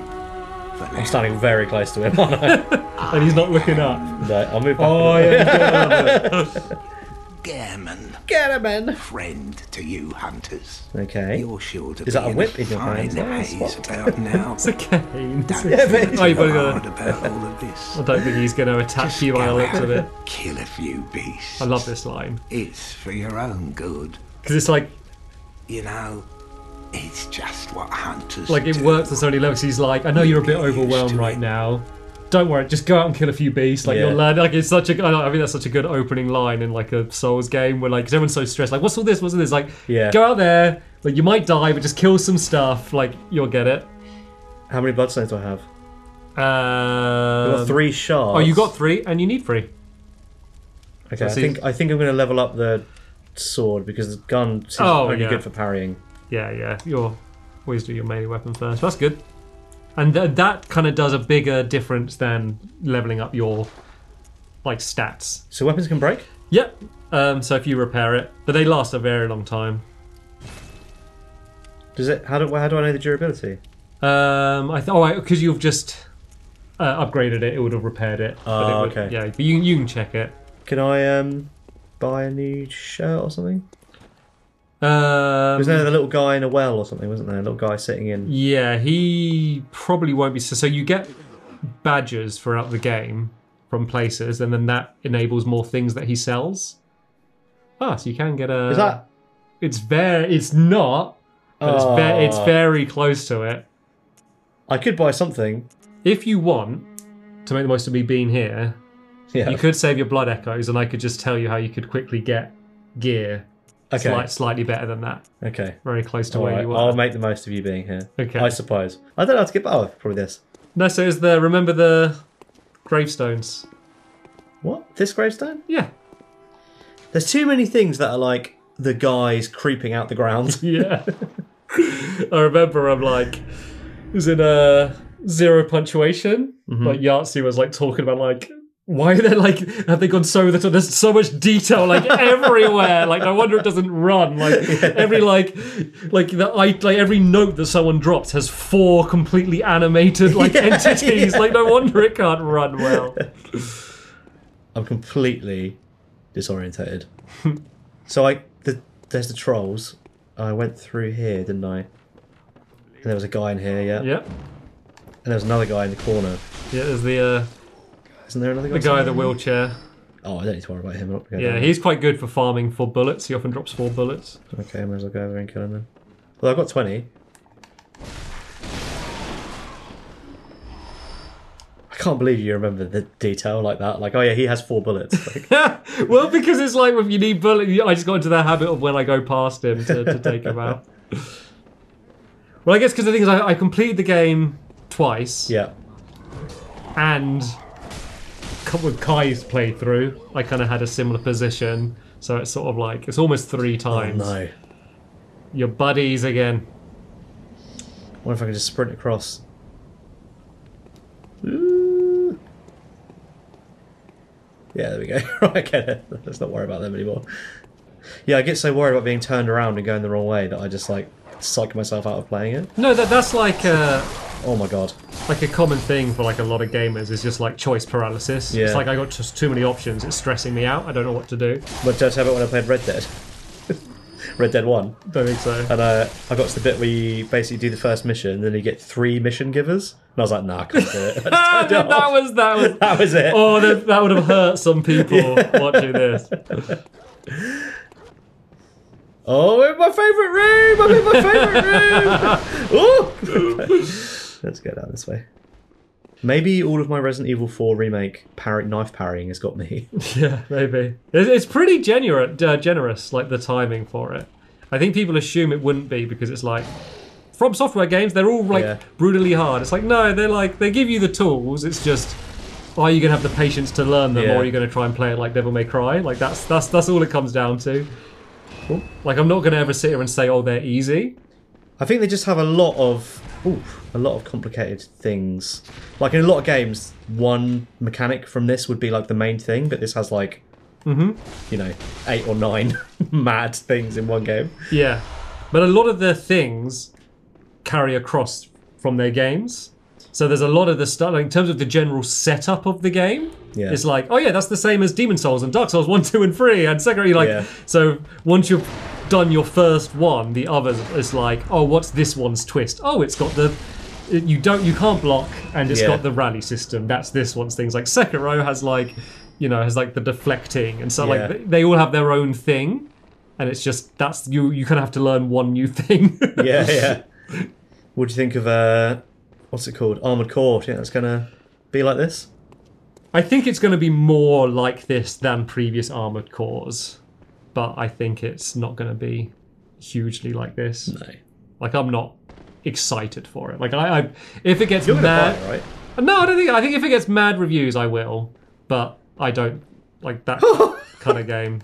For now. I'm standing very close to him, aren't I? And he's not looking up. no, I'll move oh, back. Oh yeah. Gehrman, Get friend to you hunters. Okay. You're sure to Is be that a whip in your fine hand? That's haze about now. it's a cane. Don't Yeah, but- think Oh, you too hard gotta- about all of this. I don't think he's gonna attack Just you by the go looks of it. Kill a few beasts. I love this line It's for your own good. because it's like You know, it's just what hunters like it do. works at so many levels. He's like, I know you're a bit overwhelmed right it. now. Don't worry, just go out and kill a few beasts. Like Yeah. you'll learn. Like it's such a. I think that's such a good opening line in like a Souls game where like 'cause everyone's so stressed. Like, what's all this? What's all this? Like, Yeah. go out there. Like you might die, but just kill some stuff. Like you'll get it. How many bloodstones do I have? Um, got three shards. Oh, you got three, and you need three. Okay, I think I think I'm going to level up the sword because the gun seems Oh, only yeah. good for parrying. Yeah, yeah. You'll always do your melee weapon first. That's good. And th- that kind of does a bigger difference than leveling up your like stats. So weapons can break. Yep. Um, so if you repair it, but they last a very long time. Does it? How do how do I know the durability? Um, I th- oh, because you've just uh, upgraded it, it would have repaired it. but it Oh, would- okay. Yeah, but you you can check it. Can I um buy a new shirt or something? Um, Was there the little guy in a well or something? Wasn't there a little guy sitting in? Yeah, he probably won't be. So, so you get badges throughout the game from places, and then that enables more things that he sells. Ah, so you can get a. Is that? It's very. It's not, but it's, ve- it's Oh. very close to it. I could buy something. If you want to make the most of me being here, Yeah. you could save your blood echoes, and I could just tell you how you could quickly get gear. Okay. Slight, slightly better than that. Okay. Very close to All where right. you were. I'll make the most of you being here. Okay. I suppose. I don't know how to get. Oh, probably this. No, so is the remember the gravestones? What? This gravestone? Yeah, There's too many things that are like the guys creeping out the ground. Yeah. I remember I'm like, it was it a zero punctuation? Mm-hmm. Like Yahtzee was like talking about like, why are they like, have they gone so that there's so much detail like everywhere? Like no wonder it doesn't run. Like every like, like the I like every note that someone drops has four completely animated like Yeah, entities. yeah. Like no wonder it can't run well. I'm completely disorientated. so I the, there's the trolls. I went through here, didn't I? And there was a guy in here, yeah. Yep. And there was another guy in the corner. Yeah, there's the uh, Isn't there another guy? the guy in the wheelchair. Oh, I don't need to worry about him. I'm not Yeah, he's quite good for farming for bullets. He often drops four bullets. Okay, I might as well go over and kill him then. Well, I've got 20. I can't believe you remember the detail like that. Like, oh yeah, he has four bullets. Like, well, because it's like if you need bullet, I just got into the habit of when I go past him to, to take him out. Well, I guess because the thing is, I, I completed the game twice, yeah. and with Kai's playthrough, I kind of had a similar position. So it's sort of like it's almost three oh, times. no. Your buddies again. What if I can just sprint across? Ooh. Yeah, there we go. I get it. Let's not worry about them anymore. Yeah, I get so worried about being turned around and going the wrong way that I just like psych myself out of playing it. No, that that's like a Oh my god. like a common thing for like a lot of gamers is just like choice paralysis. Yeah. It's like I got just too many options. It's stressing me out. I don't know what to do. But did I tell you when I played Red Dead? Red Dead 1. Don't think so. And uh, I got to the bit where you basically do the first mission, and then you get three mission givers. And I was like, nah, I can't do it. Just it that was that was that was it. Oh, that, that would have hurt some people watching this. Oh, in my favourite room! I'm in my favourite room! Ooh! Let's go down this way. Maybe all of my Resident Evil 4 remake parry, knife parrying has got me. Yeah, maybe. It's, it's pretty generous, uh, generous, like the timing for it. I think people assume it wouldn't be because it's like FromSoftware games, they're all like Yeah. brutally hard. It's like no, they're like they give you the tools. It's just are you gonna have the patience to learn them, Yeah. or are you gonna try and play it like Devil May Cry? Like that's that's that's all it comes down to. Like I'm not gonna ever sit here and say oh they're easy. I think they just have a lot of ooh, a lot of complicated things. Like in a lot of games, one mechanic from this would be like the main thing, but this has like Mhm. you know, eight or nine mad things in one game. Yeah, but a lot of the things carry across from their games. So there's a lot of the stuff like, in terms of the general setup of the game. Yeah. It's like, oh yeah, that's the same as Demon's Souls and Dark Souls one, two, and three, and Sekiro. you're Like, Yeah. so once you've done your first one, the others is like, oh, what's this one's twist? Oh, it's got the you don't you can't block, and it's Yeah. got the rally system. That's this one's things. Like Sekiro has like, you know, has like the deflecting, and so Yeah. like they- they all have their own thing and it's just that's you you kind of have to learn one new thing yeah, yeah. What do you think of uh, what's it called? Armored Core. Do you think that's gonna be like this? i think it's going to be more like this than previous armored cores but i think it's not going to be hugely like this No. like i'm not excited for it like i, I if it gets You're mad buy it, right? no i don't think i think if it gets mad reviews i will but i don't like that kind of game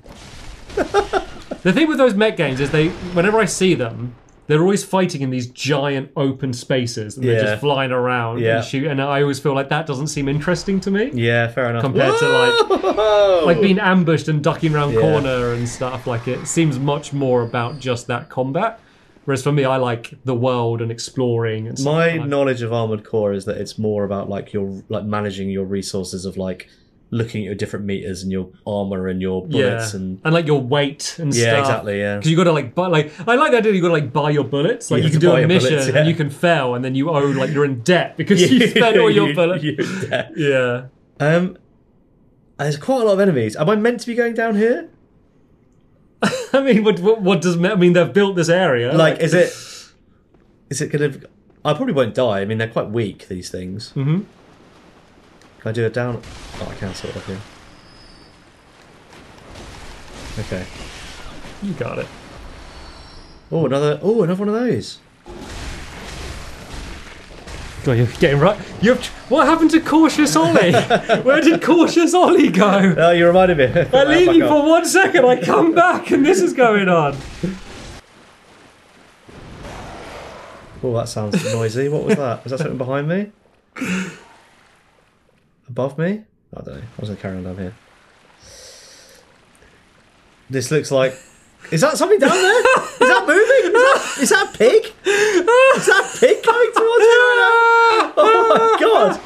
the thing with those mech games is they whenever i see them they're always fighting in these giant open spaces and they're Yeah. just flying around Yeah. and shoot and i always feel like that doesn't seem interesting to me Yeah, fair enough. compared to like Whoa! like being ambushed and ducking around Yeah. corner and stuff like it seems much more about just that combat whereas for me i like the world and exploring and stuff My like- knowledge of Armored Core is that it's more about like your like managing your resources of like looking at your different meters and your armor and your bullets yeah. and and like your weight and Yeah, stuff. exactly, yeah. Because you got to like buy like I like that idea. You got to like buy your bullets. Like You you, can do a mission bullets, yeah. and you can fail, and then you owe like you're in debt because you spent all your You- bullets. yeah. Yeah. Um, there's quite a lot of enemies. Am I meant to be going down here? I mean, what, what what does I mean? They've built this area. Like, is it? Is it gonna? I probably won't die. I mean, they're quite weak. These things. Mhm. Can I do it down? Oh, I can sort of. Yeah. Okay. You got it. Oh, another. Oh, another one of those. God, you're getting right. You what happened to cautious Ollie? Where did cautious Ollie go? Oh, you reminded me. I leave you for one second. I come back, and this is going on. Oh, that sounds noisy. What was that? Was that something behind me? Above me? I don't know. I was gonna on down here. This looks like. Is that something down there? Is that moving? Is that, is that a pig? Is that a pig coming towards me right now? Oh my god!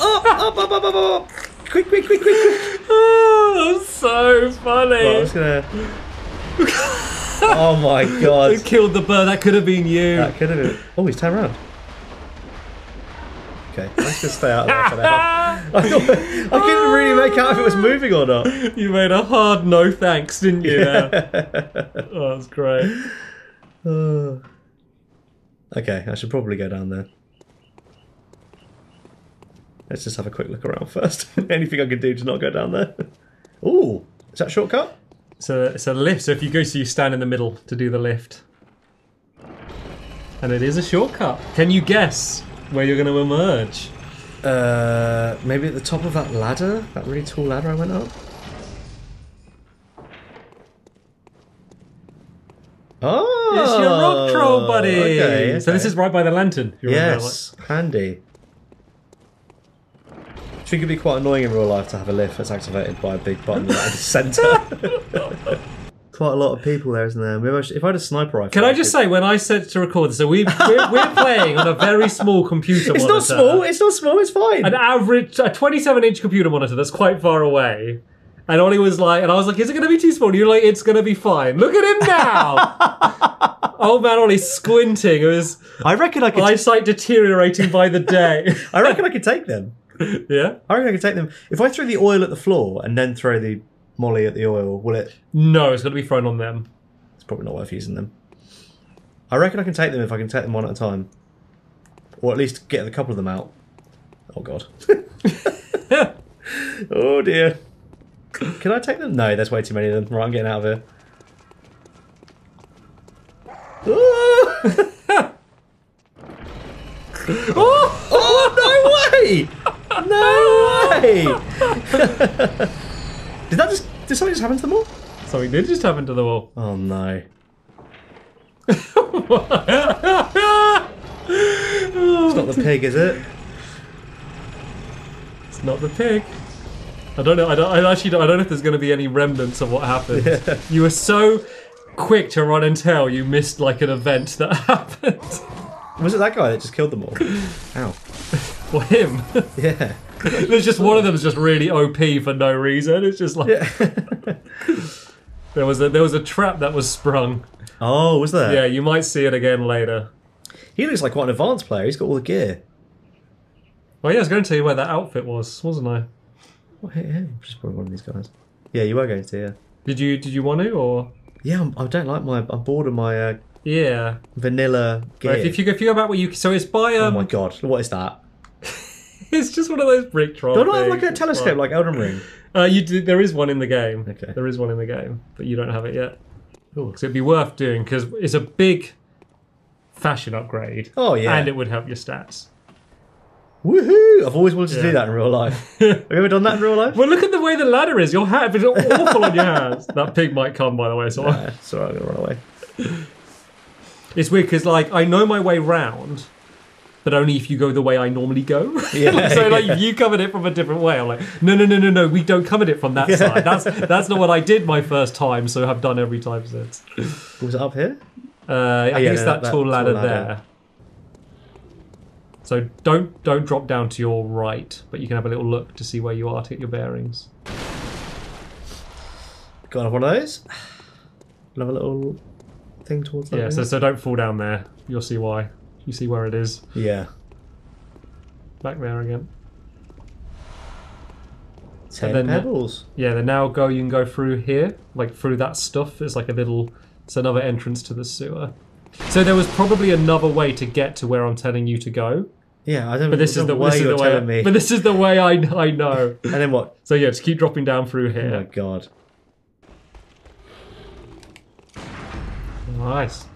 Up, up, up, up, up, up. Quick, quick, quick, quick, quick! Oh, that's so funny. Right, I was gonna. Oh my god! Who killed the bird? That could have been you. That could have been. Oh, he's turned around. Okay, let's just stay out of there for now. I, I couldn't really make out if it was moving or not. You made a hard no thanks, didn't you? there? oh, that's great. Okay, I should probably go down there. Let's just have a quick look around first. Anything I can do to not go down there? Ooh, is that a shortcut? So it's a lift. So if you go, so you stand in the middle to do the lift, and it is a shortcut. Can you guess where you're going to emerge? Uh, maybe at the top of that ladder? That really tall ladder I went up? Oh! It's your rock troll, buddy. Okay, So this is right by the lantern. Yes, handy. I think it'd be quite annoying in real life to have a lift that's activated by a big button in the centre. quite a lot of people there, isn't there? Maybe I should, if I had a sniper rifle. Can I just say, when I said to record this, so we we're, we're playing on a very small computer It's monitor. not small. It's not small. It's fine. an average, a 27 inch computer monitor that's quite far away. And Ollie was like, and I was like, is it going to be too small? And you're like, it's going to be fine. Look at him now. Old man Ollie's squinting. It was I reckon I could. eyesight deteriorating by the day. I reckon I could take them. yeah? I reckon I could take them. If I throw the oil at the floor and then throw the molly at the oil, will it? No, it's going to be thrown on them. It's probably not worth using them. I reckon I can take them if I can take them one at a time, or at least get a couple of them out. Oh god. oh dear. Can I take them? No, there's way too many of them. Right, I'm getting out of here. oh, oh no way! No way! Did that just? Did something just happen to the wall? Something did just happen to the wall. Oh no. It's not the pig, is it? It's not the pig. I don't know. I, don't, I actually don't, I don't know if there's going to be any remnants of what happened. Yeah. You were so quick to run and tell you missed like an event that happened. Was it that guy that just killed them all? Ow. Well, him. Yeah. There's just one of them's just really OP for no reason. It's just like there was a there was a trap that was sprung. Oh, was there? Yeah, you might see it again later. He looks like quite an advanced player. He's got all the gear. Well, yeah, I was going to tell you where that outfit was, wasn't I? Oh, hey, just probably one of these guys. Yeah, you were going to. Yeah. Did you did you want to or? Yeah, I'm, I don't like my. I'm bored of my uh, Yeah. vanilla gear. Right, if you go if you go back where you so it's by Um, oh um my god, what is that? it's just one of those brick trolls. Do I have like a telescope like Elden Ring? Uh, you do, there is one in the game. Okay. There is one in the game, but you don't have it yet. Because it'd be worth doing because it's a big fashion upgrade. Oh, yeah. and it would help your stats. Woohoo! I've always wanted to Yeah. do that in real life. have you ever done that in real life? Well, look at the way the ladder is. Your hat is awful on your hands. That pig might come, by the way. So Nah, it's alright, I'm gonna run away. it's weird because like I know my way round, but only if you go the way I normally go. Yeah, so like yeah. you covered it from a different way, I'm like, no, no, no, no, no. We don't cover it from that side. That's that's not what I did my first time. So I've done every time since. Was it up here? Uh, I think yeah, it's that, that tall ladder, ladder. there. So don't don't drop down to your right, but you can have a little look to see where you are to get your bearings. Got one of those? Have a little thing towards that. Yeah, so so don't fall down there. You'll see why. You see where it is. yeah. Back there again. Ten then- pebbles. Yeah, then now go. You can go through here, like through that stuff. It's like a little. It's another entrance to the sewer. So there was probably another way to get to where I'm telling you to go. Yeah, I don't. But this know is the, way this you're the way. telling me. But this is the way I I know. and then what? So yeah, just keep dropping down through oh here. Oh my god. Nice.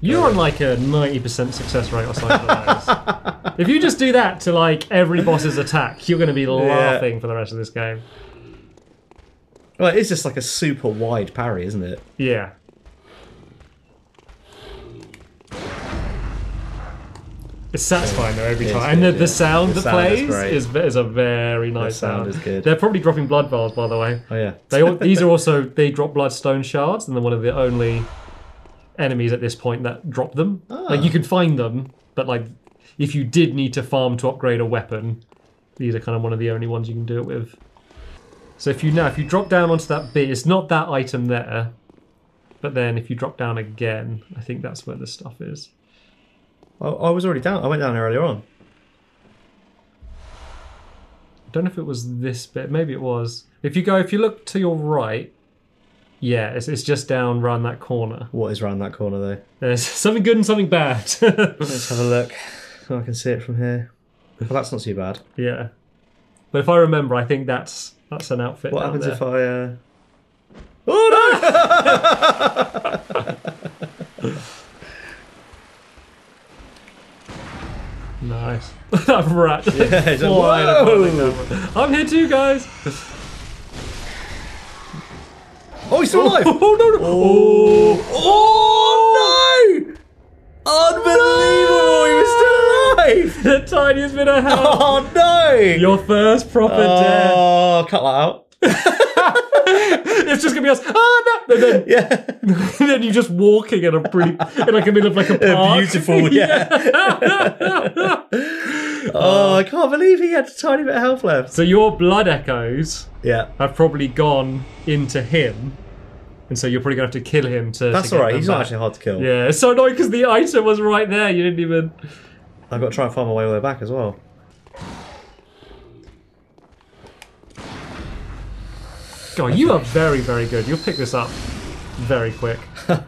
You're on like a 90% success rate or something like those. If you just do that to like every boss's attack, you're going to be laughing for the rest of this game. Well, it's just like a super wide parry, isn't it? Yeah. It's satisfying though every time, and the, the sound The that sound plays great. is, is a very nice sound is good. They're probably dropping blood vials, by the way. Oh yeah. They all, these are also they drop bloodstone shards, and they're one of the only enemies at this point that drop them. Like you ah. can find them, but like if you did need to farm to upgrade a weapon, these are kind of one of the only ones you can do it with. So if you now if you drop down onto that bit, it's not that item there, but then if you drop down again, I think that's where the stuff is. I, I was already down. I went down earlier on. I don't know if it was this bit. Maybe it was. If you go, if you look to your right, yeah, it's, it's just down round that corner. What is round that corner though? There's something good and something bad. Let's have a look. So I can see it from here. Well, that's not too bad. yeah, but if I remember, I think that's that's an outfit. What happens there. if I? Uh... Oh no! Nice. that rat. Yeah, it's like, whoa! above the camera. I'm here too, guys. Oh, still alive! Oh no! no. Oh, oh no! Unbelievable! He was still alive! the tiniest bit of hell. Oh no! Your first proper death. Oh, cut that out. It's just gonna be us. Ah no! And then, Yeah. and then you just walking in a pretty, in like a middle of like a park. Beautiful, yeah. oh, I can't believe he had a tiny bit of health left. So your blood echoes Yeah. have probably gone into him, and so you're probably gonna have to kill him to. That's to alright, them he's not actually hard to kill. Yeah, it's so annoying because the item was right there. You didn't even. I've got to try and find my way all the way back as well. God, you are very, very good. You'll pick this up very quick.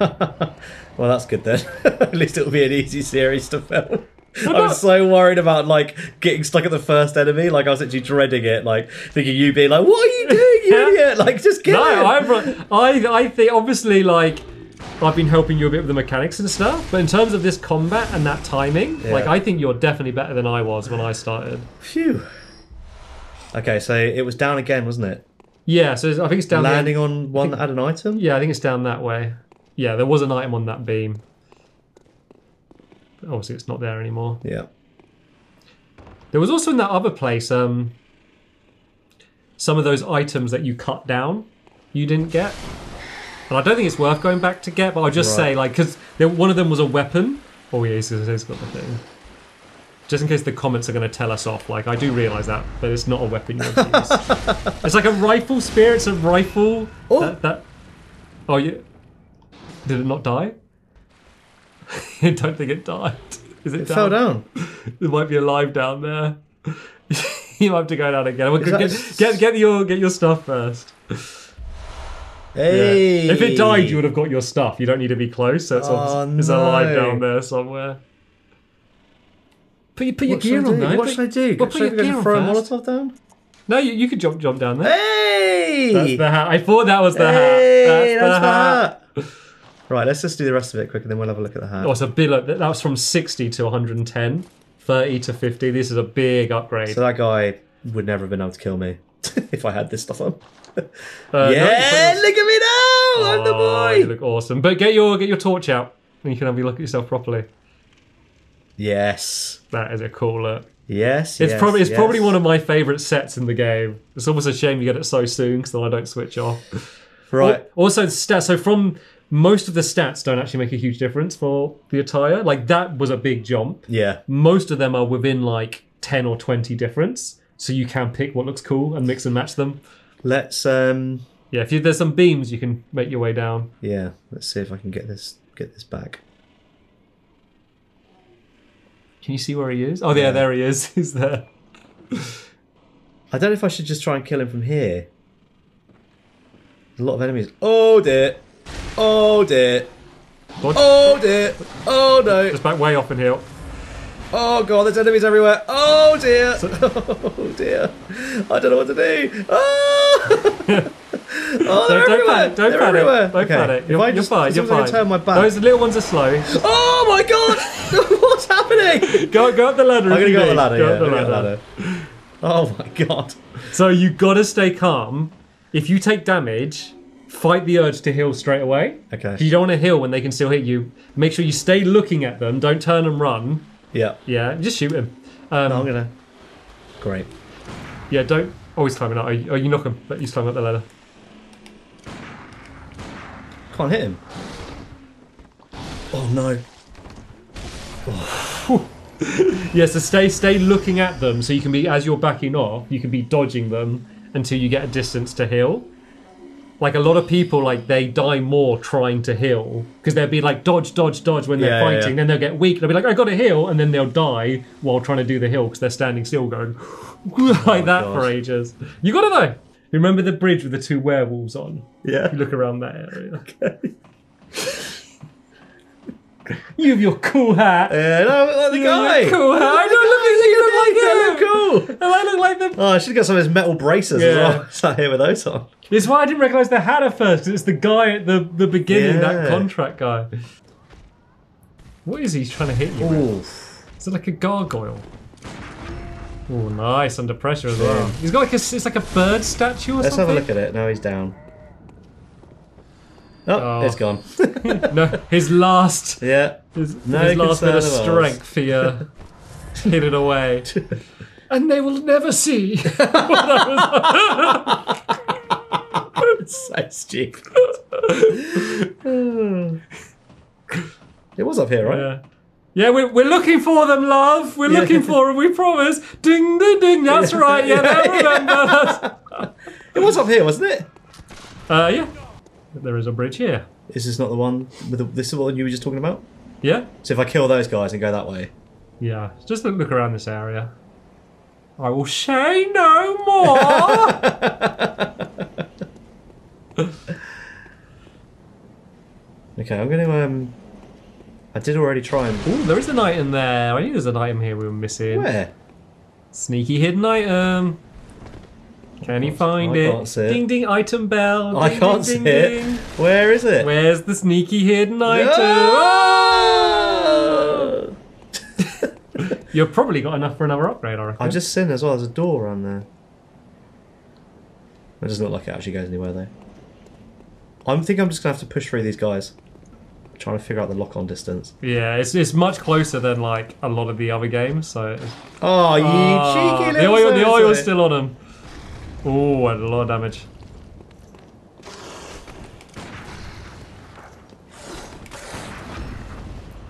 Well, that's good then. At least it'll be an easy series to film. I was so worried about like getting stuck at the first enemy. Like I was actually dreading it. Like thinking you being like, "What are you doing, you idiot? Like just kill No, him." I'm, I, I think obviously like I've been helping you a bit with the mechanics and stuff, but in terms of this combat and that timing, Yeah. like I think you're definitely better than I was when I started. Phew. Okay, so it was down again, wasn't it? Yeah, so I think it's down. the- Landing on one that had an item. Yeah, I think it's down that way. Yeah, there was an item on that beam. Obviously, it's not there anymore. Yeah. There was also in that other place um, some of those items that you cut down you didn't get. And I don't think it's worth going back to get, but I'll just Right. say, like, because one of them was a weapon. Oh, yeah, he's, he's got the thing. Just in case the comments are going to tell us off. Like, I do realise that, but it's not a weapon you want to use. it's like a rifle spear, it's a rifle. Oh. That, that, oh, you. Did it not die? I don't think it died. Is it, It fell down. There might be alive down there. you might have to go down again. Well, get, get get your get your stuff first. Hey. If it died, you would have got your stuff. You don't need to be close, so it's, Oh, it's alive down there somewhere. Put your, put your What should gear I on do? What Put- should I do? well, Should put I your go gear on throw a. Molotov down? No, you, you could jump jump down there. Hey! That's the hat. I thought that was the Hey, hat. That's, the, hat. hat. Right, let's just do the rest of it quick and then we'll have a look at the hat. Oh, it's a bit That that was from 60 to 110, 30 to 50. This is a big upgrade. So that guy would never have been able to kill me if I had this stuff on. Uh, yeah, put look at me now! I'm the Oh, You look awesome. But get your get your torch out, and you can have a look at yourself properly. Yes. That is a cool look. Yes, It's yes, probably it's yes. probably one of my favourite sets in the game. It's almost a shame you get it so soon because then I don't switch off. Right. Also. So from most of the stats don't actually make a huge difference for the attire. Like that was a big jump. Yeah. Most of them are within like ten or twenty difference, so you can pick what looks cool and mix and match them. Let's um Yeah, if you, there's some beams, you can make your way down. yeah, let's see if I can get this get this back. Can you see where he is? Oh, yeah, there he is. He's there. I don't know if I should just try and kill him from here. There's a lot of enemies. Oh dear. Oh dear. Dodge. Oh dear. Oh no. Just back way off in here. Oh god, there's enemies everywhere. Oh dear. Oh dear. I don't know what to do. Ah! Oh, oh they're Don't, don't everywhere. panic. Don't they're panic. everywhere. Don't okay. panic. If You're, I you're fine. You're soon as I fine. turn my back. Those little ones are slow. Oh my god! What's happening? Go, go up the ladder. I'm gonna go up the ladder. Go Yeah, up the I'm gonna go up ladder. the ladder. Oh my god. So you gotta stay calm. If you take damage, fight the urge to heal straight away. Okay. You don't want to heal when they can still hit you. Make sure you stay looking at them. Don't turn and run. Yeah. Yeah, just shoot him. Um, No, I'm gonna. Great. Yeah, don't. Oh, he's climbing up. Oh, you, oh, you knock him. But he's climbing up the ladder. Can't hit him. Oh no. Yeah, so stay stay looking at them so you can be as you're backing off, you can be dodging them until you get a distance to heal. Like a lot of people, like they die more trying to heal because they'll be like dodge, dodge, dodge when they're Yeah, fighting. yeah. Then they'll get weak. They'll be like, I got to heal, and then they'll die while trying to do the heal because they're standing still, going oh like that for Oh, ages. You got to know. Remember the bridge with the two werewolves on? Yeah. if You look around that area. Okay. you have your cool hat. Yeah, no, like the You guy. cool hat. I know. Look you. Look like him. cool. And I look like the. Oh, I should have got some of his metal braces as Yeah. well. Sat here with those on. It's why I didn't recognise the hat at first. 'cause It's the guy at the the beginning, that Yeah. contract guy. What is he trying to hit you with? Oof. Is it like a gargoyle? Oh, nice under pressure as well. Yeah. He's got like a it's like a bird statue or something. Let's have something. a look at it. Now he's down. Oh, Oh. it's gone. no, his last yeah. his, No his last bit of concern of ours. strength. He uh, hid it away, and they will never see. what was so stupid. it was up here, right? Yeah. Yeah, we're, we're looking for them, love. We're Yeah. looking for them, we promise. Ding, ding, ding. That's right. Yeah, I remember. It was up here, wasn't it? uh, yeah. There is a bridge here. Is this is not the one with the, this is the one you were just talking about? Yeah? So if I kill those guys and go that way, Yeah. Just look, look around this area. I will say no more. okay, I'm going to um. I did already try and Oh, there is an item there. I knew there's an item here we were missing. where? Sneaky hidden item. Can you find I it? can't see it. Ding ding item bell. I can't ding, see ding, it. ding. Where is it? Where's the sneaky hidden item? Oh! You've probably got enough for another upgrade, I reckon. I just seen as well. There's a door around there. It doesn't look like it actually goes anywhere though. I'm thinking I'm just gonna have to push through these guys. trying to figure out the lock-on distance. Yeah, it's it's much closer than like a lot of the other games. So Oh, you Ah, cheeky the oil, the oil's still on him. Oh, and a lot of damage.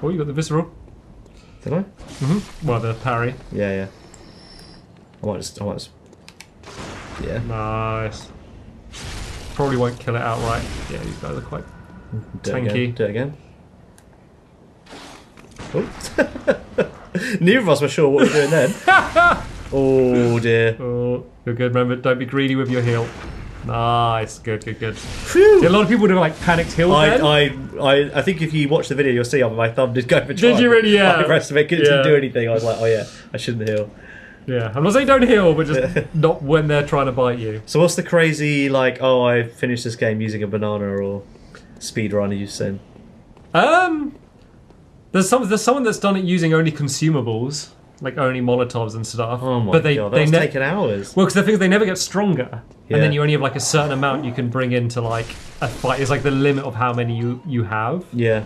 Oh, you got the visceral. Did I? Mm-hmm. Well, the parry. Yeah, yeah. I might just, I might just... Yeah. Nice. Probably won't kill it outright. Yeah, these guys are quite Do tanky. again. Do it again. Oh. Neither of us were sure what we were doing then. oh dear. Oh, you're good. Remember, don't be greedy with your heal. Nice. Good, good, good. See, a lot of people would have like panicked heal I, then. I, I, I think if you watch the video, you'll see my thumb did go for Did you really? Yeah. I pressed it, it Yeah. didn't do anything. I was like, oh yeah, I shouldn't heal. Yeah, I'm not saying don't heal, but just not when they're trying to bite you. So what's the crazy like? Oh, I finished this game using a banana or speed run you've seen? Um, there's some there's someone that's done it using only consumables, like only molotovs and stuff. Oh my but they god, they that's ne- taken hours. Well, because the thing is, they never get stronger, and then you only have like a certain amount you can bring into like a fight. It's like the limit of how many you you have. Yeah.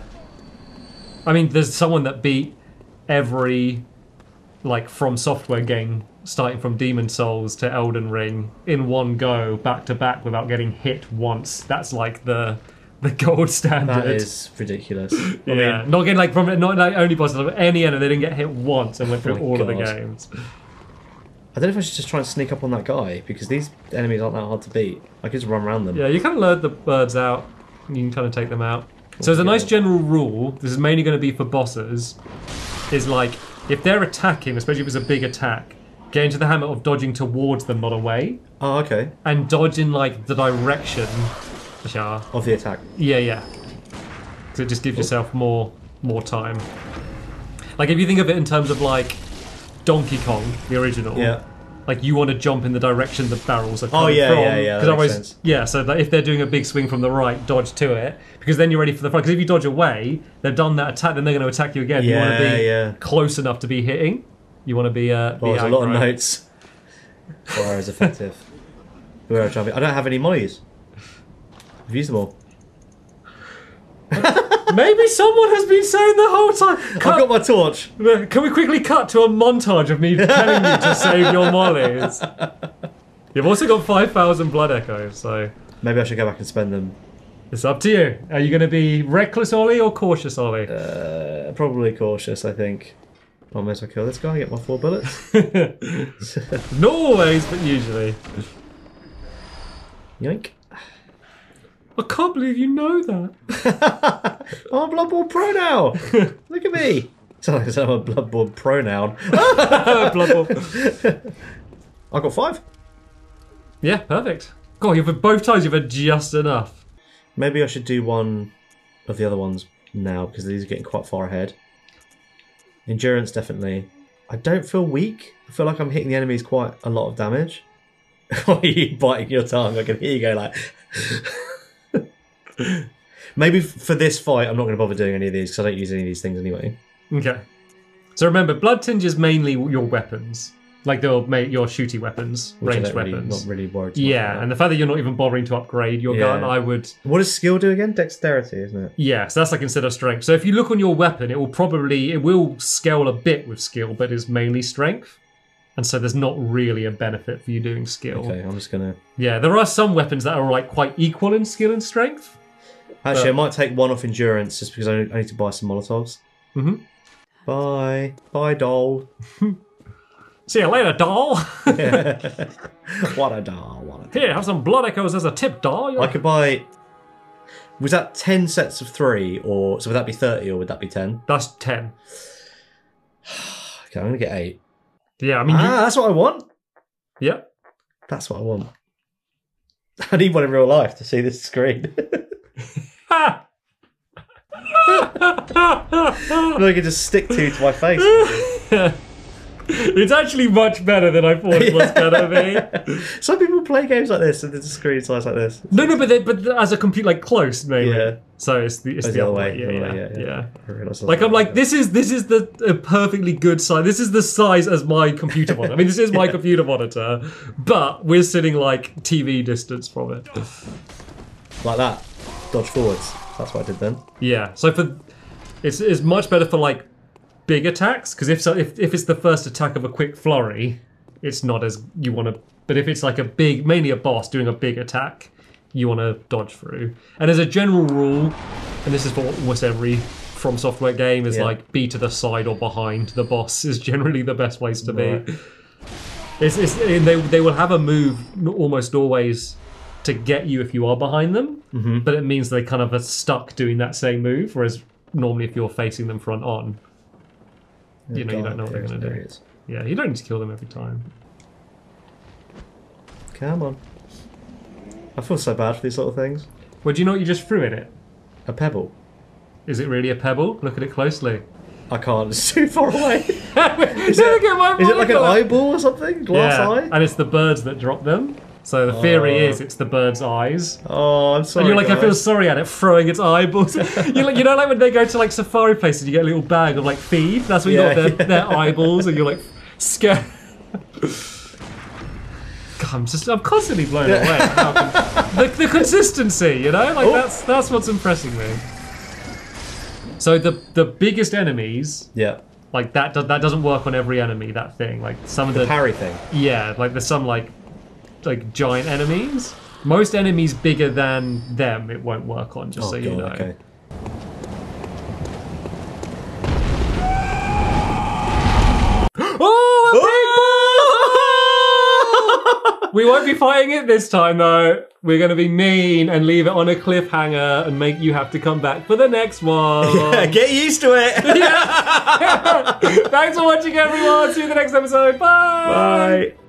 I mean, there's someone that beat every like FromSoftware game, starting from Demon's Souls to Elden Ring in one go, back to back, without getting hit once. That's like the the gold standard. That is ridiculous. I yeah, mean, not getting like from not like only bosses, but any enemy. They didn't get hit once and went Oh through my all of the games. I don't know if I should just try and sneak up on that guy because these enemies aren't that hard to beat. I could just run around them. Yeah, you kind of lure the birds out. and You can kind of take them out. So as a nice general rule, this is mainly going to be for bosses. Is like if they're attacking, especially if it's a big attack, get into the habit of dodging towards them, not away, Oh, okay. and dodge in like the direction. Of the attack. yeah, yeah. So it just gives yourself more more time. Like if you think of it in terms of like Donkey Kong, the original. Yeah. Like you want to jump in the direction the barrels are Oh, coming yeah, from. yeah, yeah, that 'cause makes otherwise, sense. yeah. So that if they're doing a big swing from the right, dodge to it because then you're ready for the front. Because if you dodge away, they've done that attack, then they're going to attack you again. Yeah, you want to be yeah. close enough to be hitting. You want to be. Uh, be Oh, a lot of notes. Where is effective? Where are I don't have any mollies. I've used them all. Maybe someone has been saying the whole time. I've got my torch. Can we quickly cut to a montage of me telling you to save your mollies? You've also got 5,000 blood echoes, so Maybe I should go back and spend them. it's up to you. Are you going to be reckless Ollie or cautious Ollie? Uh, probably cautious, I think. I may as well kill this guy and get my four bullets. Not always, but usually. Yoink. I can't believe you know that. I'm Bloodborne Pro now! Look at me! Sound like I'm a Bloodborne Pro now. Blood Bowl. I got five. Yeah, perfect. God, you've had both times you've had just enough. Maybe I should do one of the other ones now because these are getting quite far ahead. Endurance, definitely. I don't feel weak. I feel like I'm hitting the enemies quite a lot of damage. Why are you biting your tongue? I can hear you go like. Maybe for this fight, I'm not going to bother doing any of these because I don't use any of these things anyway. Okay. So remember, bloodtinge is mainly your weapons, like your your shooty weapons, Which ranged really, weapons. not really worried. yeah, and the fact that you're not even bothering to upgrade your Yeah. gun, I would. what does skill do again? Dexterity, isn't it? Yeah, so that's like instead of strength. So if you look on your weapon, it will probably it will scale a bit with skill, but it's mainly strength. And so there's not really a benefit for you doing skill. Okay, I'm just gonna. Yeah, there are some weapons that are like quite equal in skill and strength. Actually, I might take one off endurance just because I I need to buy some Molotovs. Mhm. Bye, bye, doll. See you later, doll. what a doll! What a doll. Here, have some blood echoes as a tip, doll. I could buy. Was that ten sets of three, or so would that be thirty, or would that be ten? That's ten. Okay, I'm gonna get eight. Yeah, I mean, Ah, you, that's what I want. Yep. That's what I want. I need one in real life to see this screen. Ha! no, I just stick two to my face. it's actually much better than I thought it was gonna be. Some people play games like this and the screen size like this. No, no, but they, but as a complete like close mainly. Yeah. So it's the it's Oh, the, other way. Yeah, the yeah, other way, yeah. Oh, I realised Like I'm like this is this is the a perfectly good size. This is the size as my computer monitor. I mean, this is my computer monitor, but we're sitting like TV distance from it. like that. Dodge forwards. That's what I did then. Yeah. So for it's it's much better for like big attacks because if so if if it's the first attack of a quick flurry, it's not as you want to. But if it's like a big, mainly a boss doing a big attack, you want to dodge through. And as a general rule, and this is for almost every FromSoftware game, is Yeah. like be to the side or behind the boss is generally the best place to Right. be. It's, it's they they will have a move almost always to get you if you are behind them, Mhm. but it means they kind of are stuck doing that same move. Whereas normally, if you're facing them front on, you know you don't know what they're going to do. is. Yeah, you don't need to kill them every time. Come on. I feel so bad for these little things. Well, do you know what you just threw at it? A pebble. Is it really a pebble? Look at it closely. I can't. It's too far away. is, Is it, is it like an eyeball or something? Glass yeah, eye? and it's the birds that drop them. So the theory Oh. is it's the bird's eyes. Oh, I'm sorry. and you're like, I feel sorry at it throwing its eyeballs. you like, you know, like when they go to like safari places, you get a little bag of like feed. That's what you Yeah, got their, yeah. their eyeballs, and you're like scared. God, I'm just, I'm constantly blown away. The, the consistency, you know, like Oh. that's that's what's impressing me. So the the biggest enemies, Yeah. like that do- that doesn't work on every enemy. That thing, like some of The the parry thing. yeah, like there's some like like giant enemies. Most enemies bigger than them, it won't work on. Just oh, so God, you know. okay. Oh, a big ball! we won't be fighting it this time though. We're going to be mean and leave it on a cliffhanger and make you have to come back for the next one. Yeah, get used to it. Thanks for watching, everyone. See you in the next episode. Bye. Bye.